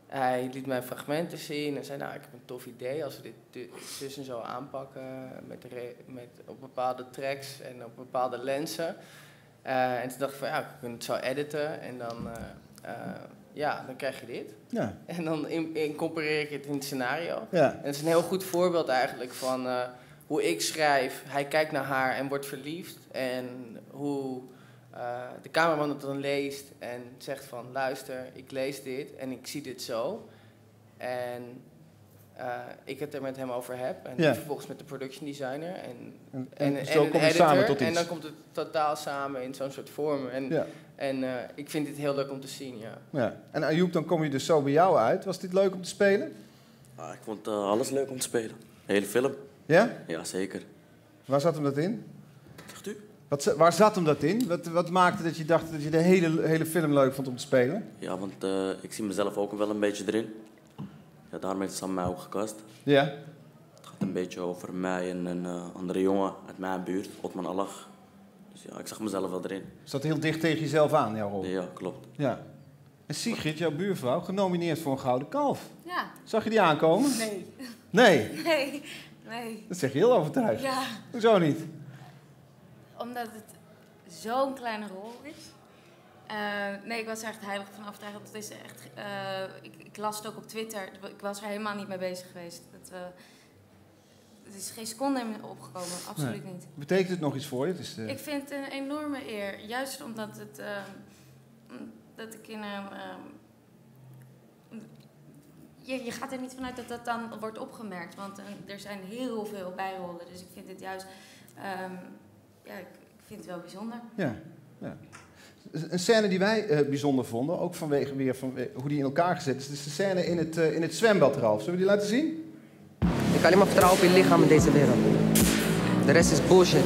[SPEAKER 30] hij liet mij fragmenten zien en zei, nou, ik heb een tof idee als we dit dit zus en zo aanpakken met, met op bepaalde tracks en op bepaalde lenzen. Eh, en toen dacht ik van, ja, ik kan het zo editen en dan, eh, ja, dan krijg je dit.
[SPEAKER 1] Ja. *laughs*
[SPEAKER 30] En dan in- incorporeer ik het in het scenario.
[SPEAKER 1] Ja.
[SPEAKER 30] En het is een heel goed voorbeeld eigenlijk van eh, hoe ik schrijf. Hij kijkt naar haar en wordt verliefd. En hoe eh, de cameraman het dan leest en zegt van... luister, ik lees dit en ik zie dit zo. En eh, ik het er met hem over heb. En
[SPEAKER 1] Ja.
[SPEAKER 30] vervolgens met de production designer. En,
[SPEAKER 1] En- en zo
[SPEAKER 30] een
[SPEAKER 1] kom je
[SPEAKER 30] editor.
[SPEAKER 1] samen tot
[SPEAKER 30] En dan komt het totaal samen in zo'n soort vorm. En,
[SPEAKER 1] Ja.
[SPEAKER 30] En eh, ik vind dit heel leuk om te zien, ja.
[SPEAKER 1] Ja. En Ayoub, dan kom je dus zo bij jou uit. Was dit leuk om te spelen?
[SPEAKER 31] Ah, ik vond eh, alles leuk om te spelen. De hele film.
[SPEAKER 1] Ja?
[SPEAKER 31] Ja, zeker.
[SPEAKER 1] Waar zat hem dat in?
[SPEAKER 31] Zegt u?
[SPEAKER 1] Wat, waar zat hem dat in? Wat, wat maakte dat je dacht dat je de hele, hele film leuk vond om te spelen?
[SPEAKER 31] Ja, want eh, ik zie mezelf ook wel een beetje erin. Ja, daarom heeft Sam mij ook gekast.
[SPEAKER 1] Ja.
[SPEAKER 31] Het gaat een beetje over mij en een eh, andere jongen uit mijn buurt, Otman Allah. Dus ja, ik zag mezelf wel erin.
[SPEAKER 1] Zat heel dicht tegen jezelf aan, jouw rol?
[SPEAKER 31] Ja, klopt.
[SPEAKER 1] Ja. En Sigrid, jouw buurvrouw, genomineerd voor een gouden kalf.
[SPEAKER 24] Ja.
[SPEAKER 1] Zag je die aankomen?
[SPEAKER 24] Nee.
[SPEAKER 1] Nee?
[SPEAKER 24] Nee. Nee.
[SPEAKER 1] Dat zeg je heel overtuigd.
[SPEAKER 24] Ja.
[SPEAKER 1] Hoezo niet?
[SPEAKER 24] Omdat het zo'n kleine rol is. Eh, nee, ik was er echt heilig van overtuigd. Het is echt, eh, ik, ik las het ook op Twitter. Ik was er helemaal niet mee bezig geweest. Dat, we het is geen seconde in me opgekomen. Absoluut
[SPEAKER 1] Nee.
[SPEAKER 24] niet.
[SPEAKER 1] Betekent het nog iets voor je? Het is, eh,
[SPEAKER 24] Ik vind het een enorme eer. Juist omdat het, ehm, dat ik in een... ehm, je, je gaat er niet vanuit dat dat dan wordt opgemerkt. Want eh, er zijn heel veel bijrollen. Dus ik vind het juist... ehm, ja, ik, ik vind het wel bijzonder.
[SPEAKER 1] Ja, ja. Een scène die wij eh, bijzonder vonden, ook vanwege weer van hoe die in elkaar gezet is, is de scène in het, in het zwembad, Ralf. Zullen we die laten zien?
[SPEAKER 32] Kan alleen maar vertrouwen op je lichaam in deze wereld. De rest is bullshit.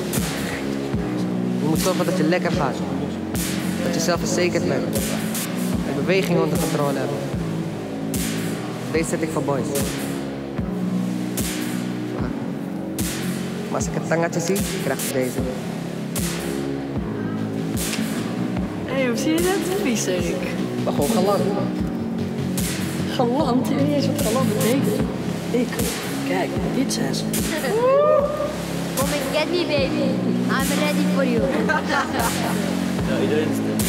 [SPEAKER 32] Je moet zorgen dat je lekker gaat. Dat je zelfverzekerd bent. Je beweging onder controle hebt. Deze zet ik voor boys. Maar, als ik een tangetje zie, krijg je deze.
[SPEAKER 33] Hé, hey, hoe zie je dat? Viezerik.
[SPEAKER 32] Maar gewoon galant.
[SPEAKER 33] Galant? Je weet niet eens wat galant betekent. Ik. Kijk, dit zijn ze. *laughs*
[SPEAKER 34] Come and get me, baby. I'm ready for you. *laughs*
[SPEAKER 31] Ja, iedereen is er. *laughs*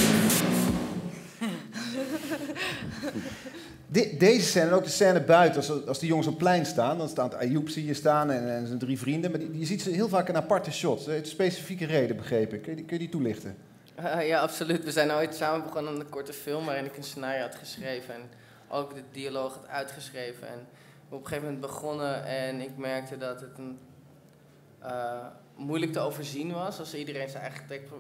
[SPEAKER 1] De- deze scène en ook de scène buiten, als, als die jongens op het plein staan, dan staat Ayoub zie je staan en, en zijn drie vrienden. Maar die, je ziet ze heel vaak in aparte shots. Een specifieke reden, begrepen. Kun je, die- kun je die toelichten?
[SPEAKER 30] Eh, ja, absoluut. We zijn ooit samen begonnen aan een korte film waarin ik een scenario had geschreven en ook de dialoog had uitgeschreven. En op een gegeven moment begonnen en ik merkte dat het een, eh, moeilijk te overzien was als iedereen zijn eigen tekst,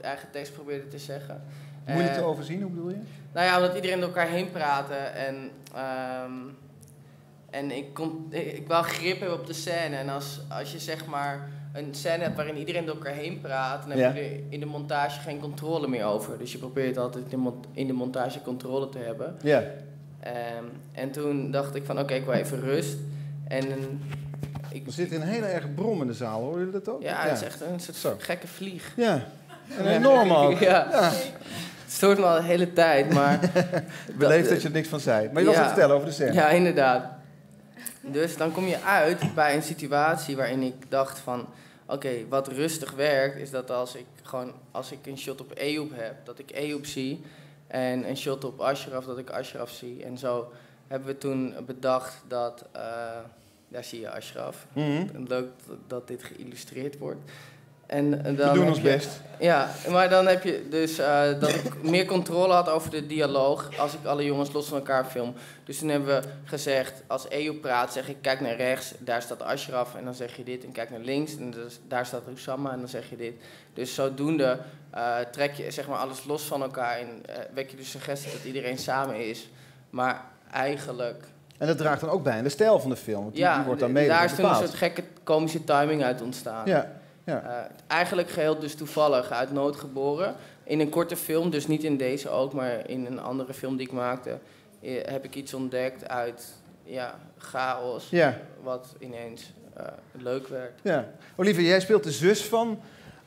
[SPEAKER 30] eigen tekst probeerde te zeggen.
[SPEAKER 1] Moeilijk te overzien, hoe bedoel je?
[SPEAKER 30] Nou ja, omdat iedereen door elkaar heen praatte en, ehm, en ik, kon, ik, ik wou grip hebben op de scène. En als, als je zeg maar een scène hebt waarin iedereen door elkaar heen praat, dan heb je er in de montage geen controle meer over. Dus je probeert altijd in de montage controle te hebben.
[SPEAKER 1] Ja.
[SPEAKER 30] Ehm, en toen dacht ik van oké, ik wil even rust. En ik,
[SPEAKER 1] Er zit een hele erg brom in de zaal, hoor jullie dat ook?
[SPEAKER 30] ja, het is echt een soort gekke vlieg.
[SPEAKER 1] Ja, *laughs* een enorme ook.
[SPEAKER 30] ja.
[SPEAKER 1] Ja.
[SPEAKER 30] Het stoort me al de hele tijd, maar... *laughs*
[SPEAKER 1] Beleefd dat je er niks van zei. Maar je was
[SPEAKER 30] Ja.
[SPEAKER 1] wat vertellen over de scène.
[SPEAKER 30] Ja, inderdaad. Dus dan kom je uit bij een situatie waarin ik dacht van... Oké, wat rustig werkt is dat als ik gewoon als ik een shot op Ejoep heb, dat ik Ejoep zie. En een shot op Ashraf, dat ik Ashraf zie. En zo hebben we toen bedacht dat... eh, daar zie je Ashraf.
[SPEAKER 1] Mhm.
[SPEAKER 30] Leuk dat, dat dit geïllustreerd wordt. En, en dan
[SPEAKER 1] doen
[SPEAKER 30] heb
[SPEAKER 1] ons
[SPEAKER 30] je-
[SPEAKER 1] best.
[SPEAKER 30] Ja, maar dan heb je dus eh, dat ik meer controle had over de dialoog als ik alle jongens los van elkaar film. Dus toen hebben we gezegd, als Ejo praat, zeg ik kijk naar rechts, daar staat Ashraf en dan zeg je dit. En kijk naar links en dus, daar staat Rusama en dan zeg je dit. Dus zodoende eh, trek je zeg maar alles los van elkaar en eh, wek je de suggestie dat iedereen samen is. Maar eigenlijk
[SPEAKER 1] En dat draagt dan ook bij aan de stijl van de film. Want die,
[SPEAKER 30] ja,
[SPEAKER 1] die wordt dan mede
[SPEAKER 30] daar is toen een soort gekke komische timing uit ontstaan.
[SPEAKER 1] Ja, ja.
[SPEAKER 30] Eh, eigenlijk geheel dus toevallig, uit nood geboren. In een korte film, dus niet in deze ook, maar in een andere film die ik maakte, eh, heb ik iets ontdekt uit ja, chaos,
[SPEAKER 1] Ja.
[SPEAKER 30] wat ineens eh, leuk werd.
[SPEAKER 1] Ja. Olivia, jij speelt de zus van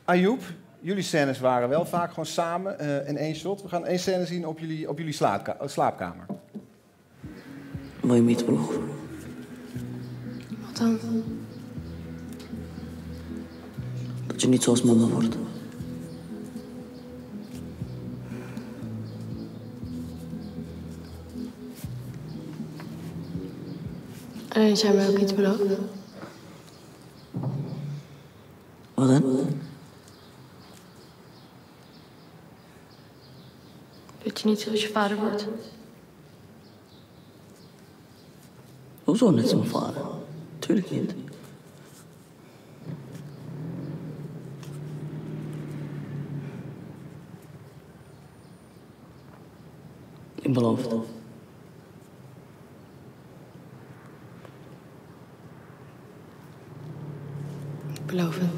[SPEAKER 1] Ayoub. Jullie scènes waren wel vaak gewoon samen eh, in één shot. We gaan één scène zien op jullie, op jullie slaapka- slaapkamer.
[SPEAKER 35] Wil je niet ploeg?
[SPEAKER 21] Wat dan?
[SPEAKER 35] Dat je niet zoals mama wordt.
[SPEAKER 21] En heeft jij mij ook iets beloofd?
[SPEAKER 35] Wat dan?
[SPEAKER 21] Dat je niet zoals je vader wordt.
[SPEAKER 35] Hoezo net zo'n vader? Tuurlijk niet. Ik beloof het.
[SPEAKER 21] Ik beloof het.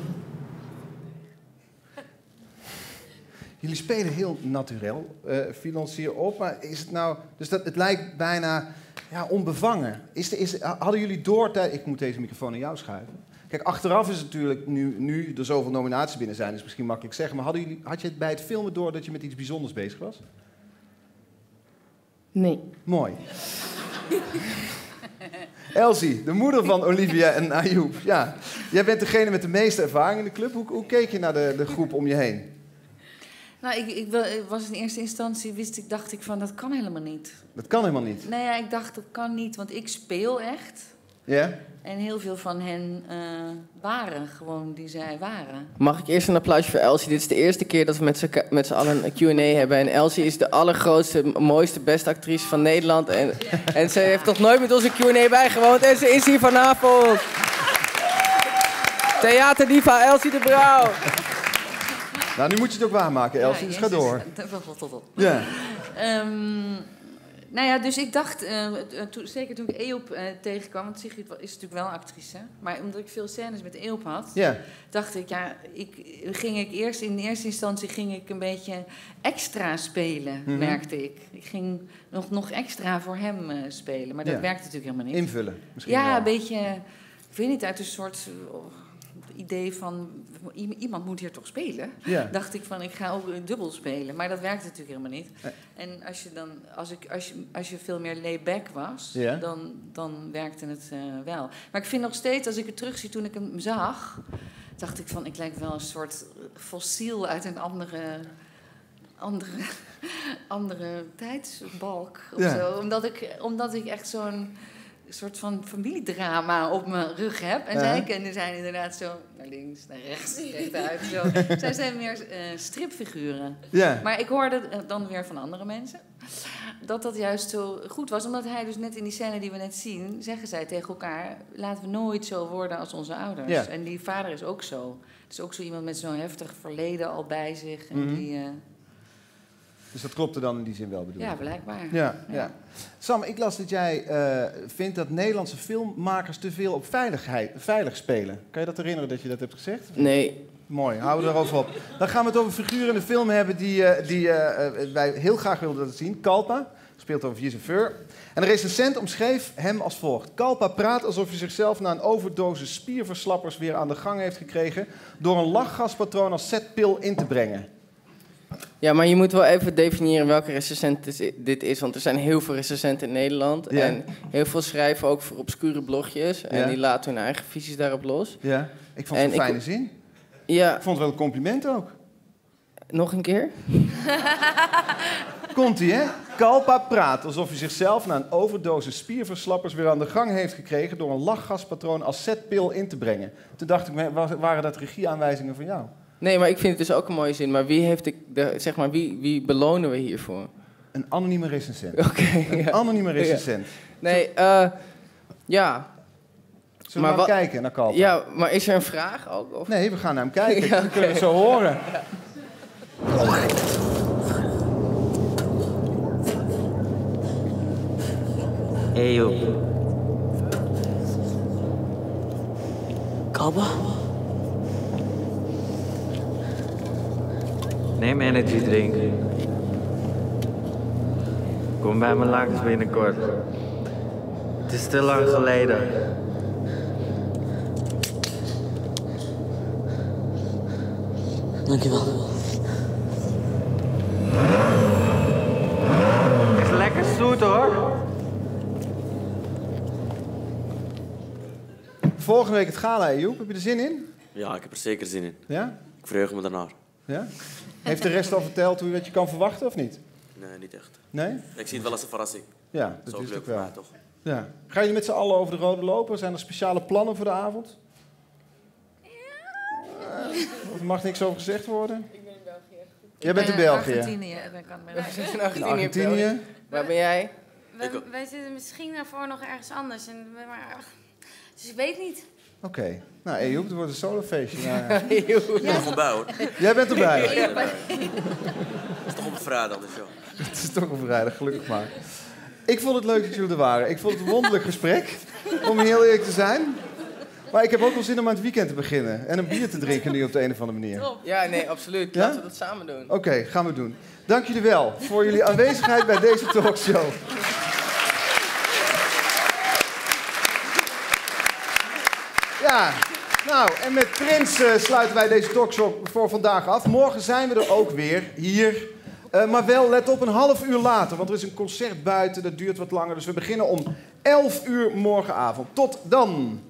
[SPEAKER 1] Jullie spelen heel naturel, eh viel ons hier op. Maar is het nou... Dus dat, het lijkt bijna ja, onbevangen. Is, er- is, hadden jullie door... Ik moet deze microfoon naar jou schuiven. Kijk, achteraf is het natuurlijk, nu, nu er zoveel nominaties binnen zijn, is het misschien makkelijk zeggen. Maar hadden jullie, had je het bij het filmen door dat je met iets bijzonders bezig was?
[SPEAKER 21] Nee.
[SPEAKER 1] Mooi. Elsie, de moeder van Olivia en Ayoub. Ja, jij bent degene met de meeste ervaring in de club. Hoe, hoe keek je naar de, de groep om je heen?
[SPEAKER 36] Nou, ik, ik wa- ik was in eerste instantie, wist ik, dacht ik van, dat kan helemaal niet.
[SPEAKER 1] Dat kan helemaal niet.
[SPEAKER 36] Nee, ja, ik dacht, dat kan niet, want ik speel echt.
[SPEAKER 1] Ja?
[SPEAKER 36] En heel veel van hen eh, waren gewoon die zij waren.
[SPEAKER 30] Mag ik eerst een applausje voor Elsie? Dit is de eerste keer dat we met z'n- allen een Q&A hebben. En Elsie is de allergrootste, mooiste, beste actrice van Nederland. En, en ze heeft nog nooit met onze Q&A bijgewoond. En ze is hier vanavond. Theaterdiva Elsie de Brouw.
[SPEAKER 1] Nou, nu moet je het ook waarmaken, Elsie, dus ga door. *laughs*
[SPEAKER 36] dat- dat.
[SPEAKER 1] Ja.
[SPEAKER 36] Ehm, nou ja, dus ik dacht, eh, eh, zeker toen ik Eop eh, tegenkwam, want Sigrid is natuurlijk wel een actrice, maar omdat ik veel scènes met Eop had, dacht ik, ja, ik, ging ik eerst, in eerste instantie ging ik een beetje extra spelen,
[SPEAKER 1] Mhm.
[SPEAKER 36] merkte ik. Ik ging nog, nog extra voor hem spelen, maar dat
[SPEAKER 1] Ja.
[SPEAKER 36] werkte natuurlijk helemaal niet.
[SPEAKER 1] Invullen, misschien
[SPEAKER 36] Ja,
[SPEAKER 1] wel.
[SPEAKER 36] een beetje, ik weet niet, uit een soort oh, idee van, iemand moet hier toch spelen?
[SPEAKER 1] Ja. *laughs*
[SPEAKER 36] Dacht ik van, ik ga ook dubbel spelen, maar dat werkte natuurlijk helemaal niet. En als je dan, als, ik, als, je, als je veel meer layback was,
[SPEAKER 1] Ja.
[SPEAKER 36] dan, dan werkte het eh, wel. Maar ik vind nog steeds, als ik het terugzie toen ik hem zag, dacht ik van, ik lijk wel een soort fossiel uit een andere, andere, *laughs* andere tijdsbalk of
[SPEAKER 1] Ja.
[SPEAKER 36] zo. Omdat ik, omdat ik echt zo'n soort van familiedrama op mijn rug heb. En zij kennen zijn inderdaad zo naar links, naar rechts, *laughs* rechtuit. Zo. zij zijn meer eh, stripfiguren.
[SPEAKER 1] Ja.
[SPEAKER 36] Maar ik hoorde eh, dan weer van andere mensen dat dat juist zo goed was. Omdat hij dus net in die scène die we net zien, zeggen zij tegen elkaar... laten we nooit zo worden als onze ouders. En die vader is ook zo. Het is ook zo iemand met zo'n heftig verleden al bij zich. En
[SPEAKER 1] Mhm.
[SPEAKER 36] die, eh,
[SPEAKER 1] Dus dat klopte dan in die zin wel, bedoel
[SPEAKER 36] Ja,
[SPEAKER 1] ik?
[SPEAKER 36] blijkbaar.
[SPEAKER 1] Ja, ja.
[SPEAKER 36] Ja.
[SPEAKER 1] Sam, ik las dat jij eh, vindt dat Nederlandse filmmakers te veel op veiligheid, veilig spelen. Kan je dat herinneren dat je dat hebt gezegd?
[SPEAKER 30] Nee.
[SPEAKER 1] Mooi, houden we erover op. Dan gaan we het over figuren in de film hebben die, eh, die eh, wij heel graag wilden laten zien. Kalpa, speelt over Giseveur. En de recensent omschreef hem als volgt. Kalpa praat alsof hij zichzelf na een overdosis spierverslappers weer aan de gang heeft gekregen... door een lachgaspatroon als setpil in te brengen.
[SPEAKER 30] Ja, maar je moet wel even definiëren welke recensent dit is. Want er zijn heel veel recensenten in Nederland.
[SPEAKER 1] Ja.
[SPEAKER 30] En heel veel schrijven ook voor obscure blogjes. En
[SPEAKER 1] Ja.
[SPEAKER 30] die laten hun eigen visies daarop los.
[SPEAKER 1] Ja, ik vond
[SPEAKER 30] En
[SPEAKER 1] het een
[SPEAKER 30] ik-
[SPEAKER 1] fijne zin.
[SPEAKER 30] Ja.
[SPEAKER 1] Ik vond het wel een compliment ook.
[SPEAKER 30] Nog een keer?
[SPEAKER 1] Komt-ie, hè? Kalpa praat alsof hij zichzelf na een overdosis spierverslappers weer aan de gang heeft gekregen door een lachgaspatroon als setpil in te brengen. Toen dacht ik, wa- waren dat regieaanwijzingen van jou?
[SPEAKER 30] Nee, maar ik vind het dus ook een mooie zin. Maar wie, heeft de, de, zeg maar, wie, wie belonen we hiervoor?
[SPEAKER 1] Een anonieme recensent. *laughs*
[SPEAKER 30] Oké,
[SPEAKER 1] Een
[SPEAKER 30] ja.
[SPEAKER 1] anonieme recensent.
[SPEAKER 30] Nee, eh ja.
[SPEAKER 1] Zullen we maar
[SPEAKER 30] wat-
[SPEAKER 1] kijken naar Kalpa?
[SPEAKER 30] Ja, maar is er een vraag ook? Of?
[SPEAKER 1] Nee, we gaan naar hem kijken.
[SPEAKER 30] Ja, *laughs*
[SPEAKER 1] Dan kunnen we het
[SPEAKER 30] oké.
[SPEAKER 1] zo horen.
[SPEAKER 37] Hey joh. Neem energy drink. Kom bij me langs binnenkort. Het is te lang geleden.
[SPEAKER 35] Dankjewel.
[SPEAKER 37] Is lekker zoet hoor.
[SPEAKER 1] Volgende week het gala, Joep. Heb je er zin in?
[SPEAKER 31] Ja, ik heb er zeker zin in.
[SPEAKER 1] Ja?
[SPEAKER 31] Ik verheug me daarnaar.
[SPEAKER 1] Ja? Heeft de rest al verteld hoe je wat je kan verwachten of niet?
[SPEAKER 31] Nee, niet echt.
[SPEAKER 1] Nee?
[SPEAKER 31] Ik zie het wel als een verrassing.
[SPEAKER 1] Ja, dat
[SPEAKER 31] ook
[SPEAKER 1] is
[SPEAKER 31] leuk voor
[SPEAKER 1] wel.
[SPEAKER 31] mij, toch?
[SPEAKER 1] Ja. Gaan jullie met z'n allen over de rode lopen? Zijn er speciale plannen voor de avond? Eh, Of mag niks over gezegd worden?
[SPEAKER 36] Ik ben in België.
[SPEAKER 1] Jij bent in België?
[SPEAKER 36] Argentinië. kan
[SPEAKER 30] in
[SPEAKER 1] In
[SPEAKER 30] Argentinië.
[SPEAKER 1] Argentinië?
[SPEAKER 30] Waar ben jij?
[SPEAKER 24] We- wij zitten misschien daarvoor nog ergens anders. En, maar, dus ik weet niet.
[SPEAKER 1] Oké. Nou, hey, Joep, het wordt een solofeestje. Nou,
[SPEAKER 31] Ik ben er bij hoor.
[SPEAKER 1] Jij bent erbij?
[SPEAKER 31] Ja. Het is toch op een vrijdag, dus ja.
[SPEAKER 1] Het is toch een vrijdag, gelukkig maar. Ik vond het leuk dat jullie er waren. Ik vond het een wonderlijk gesprek, om heel eerlijk te zijn. Maar ik heb ook wel zin om aan het weekend te beginnen. En een bier te drinken nu op de een of andere manier. Oké,
[SPEAKER 30] Ja, nee, absoluut.
[SPEAKER 1] Ja?
[SPEAKER 30] Laten we dat samen doen.
[SPEAKER 1] gaan we doen. Dank jullie wel voor jullie aanwezigheid bij deze talkshow. Ja, nou, en met Prins eh, sluiten wij deze talkshow voor vandaag af. Morgen zijn we er ook weer, hier. Eh, maar wel, let op, een half uur later, want er is een concert buiten, dat duurt wat langer. Dus we beginnen om 11 uur morgenavond. Tot dan!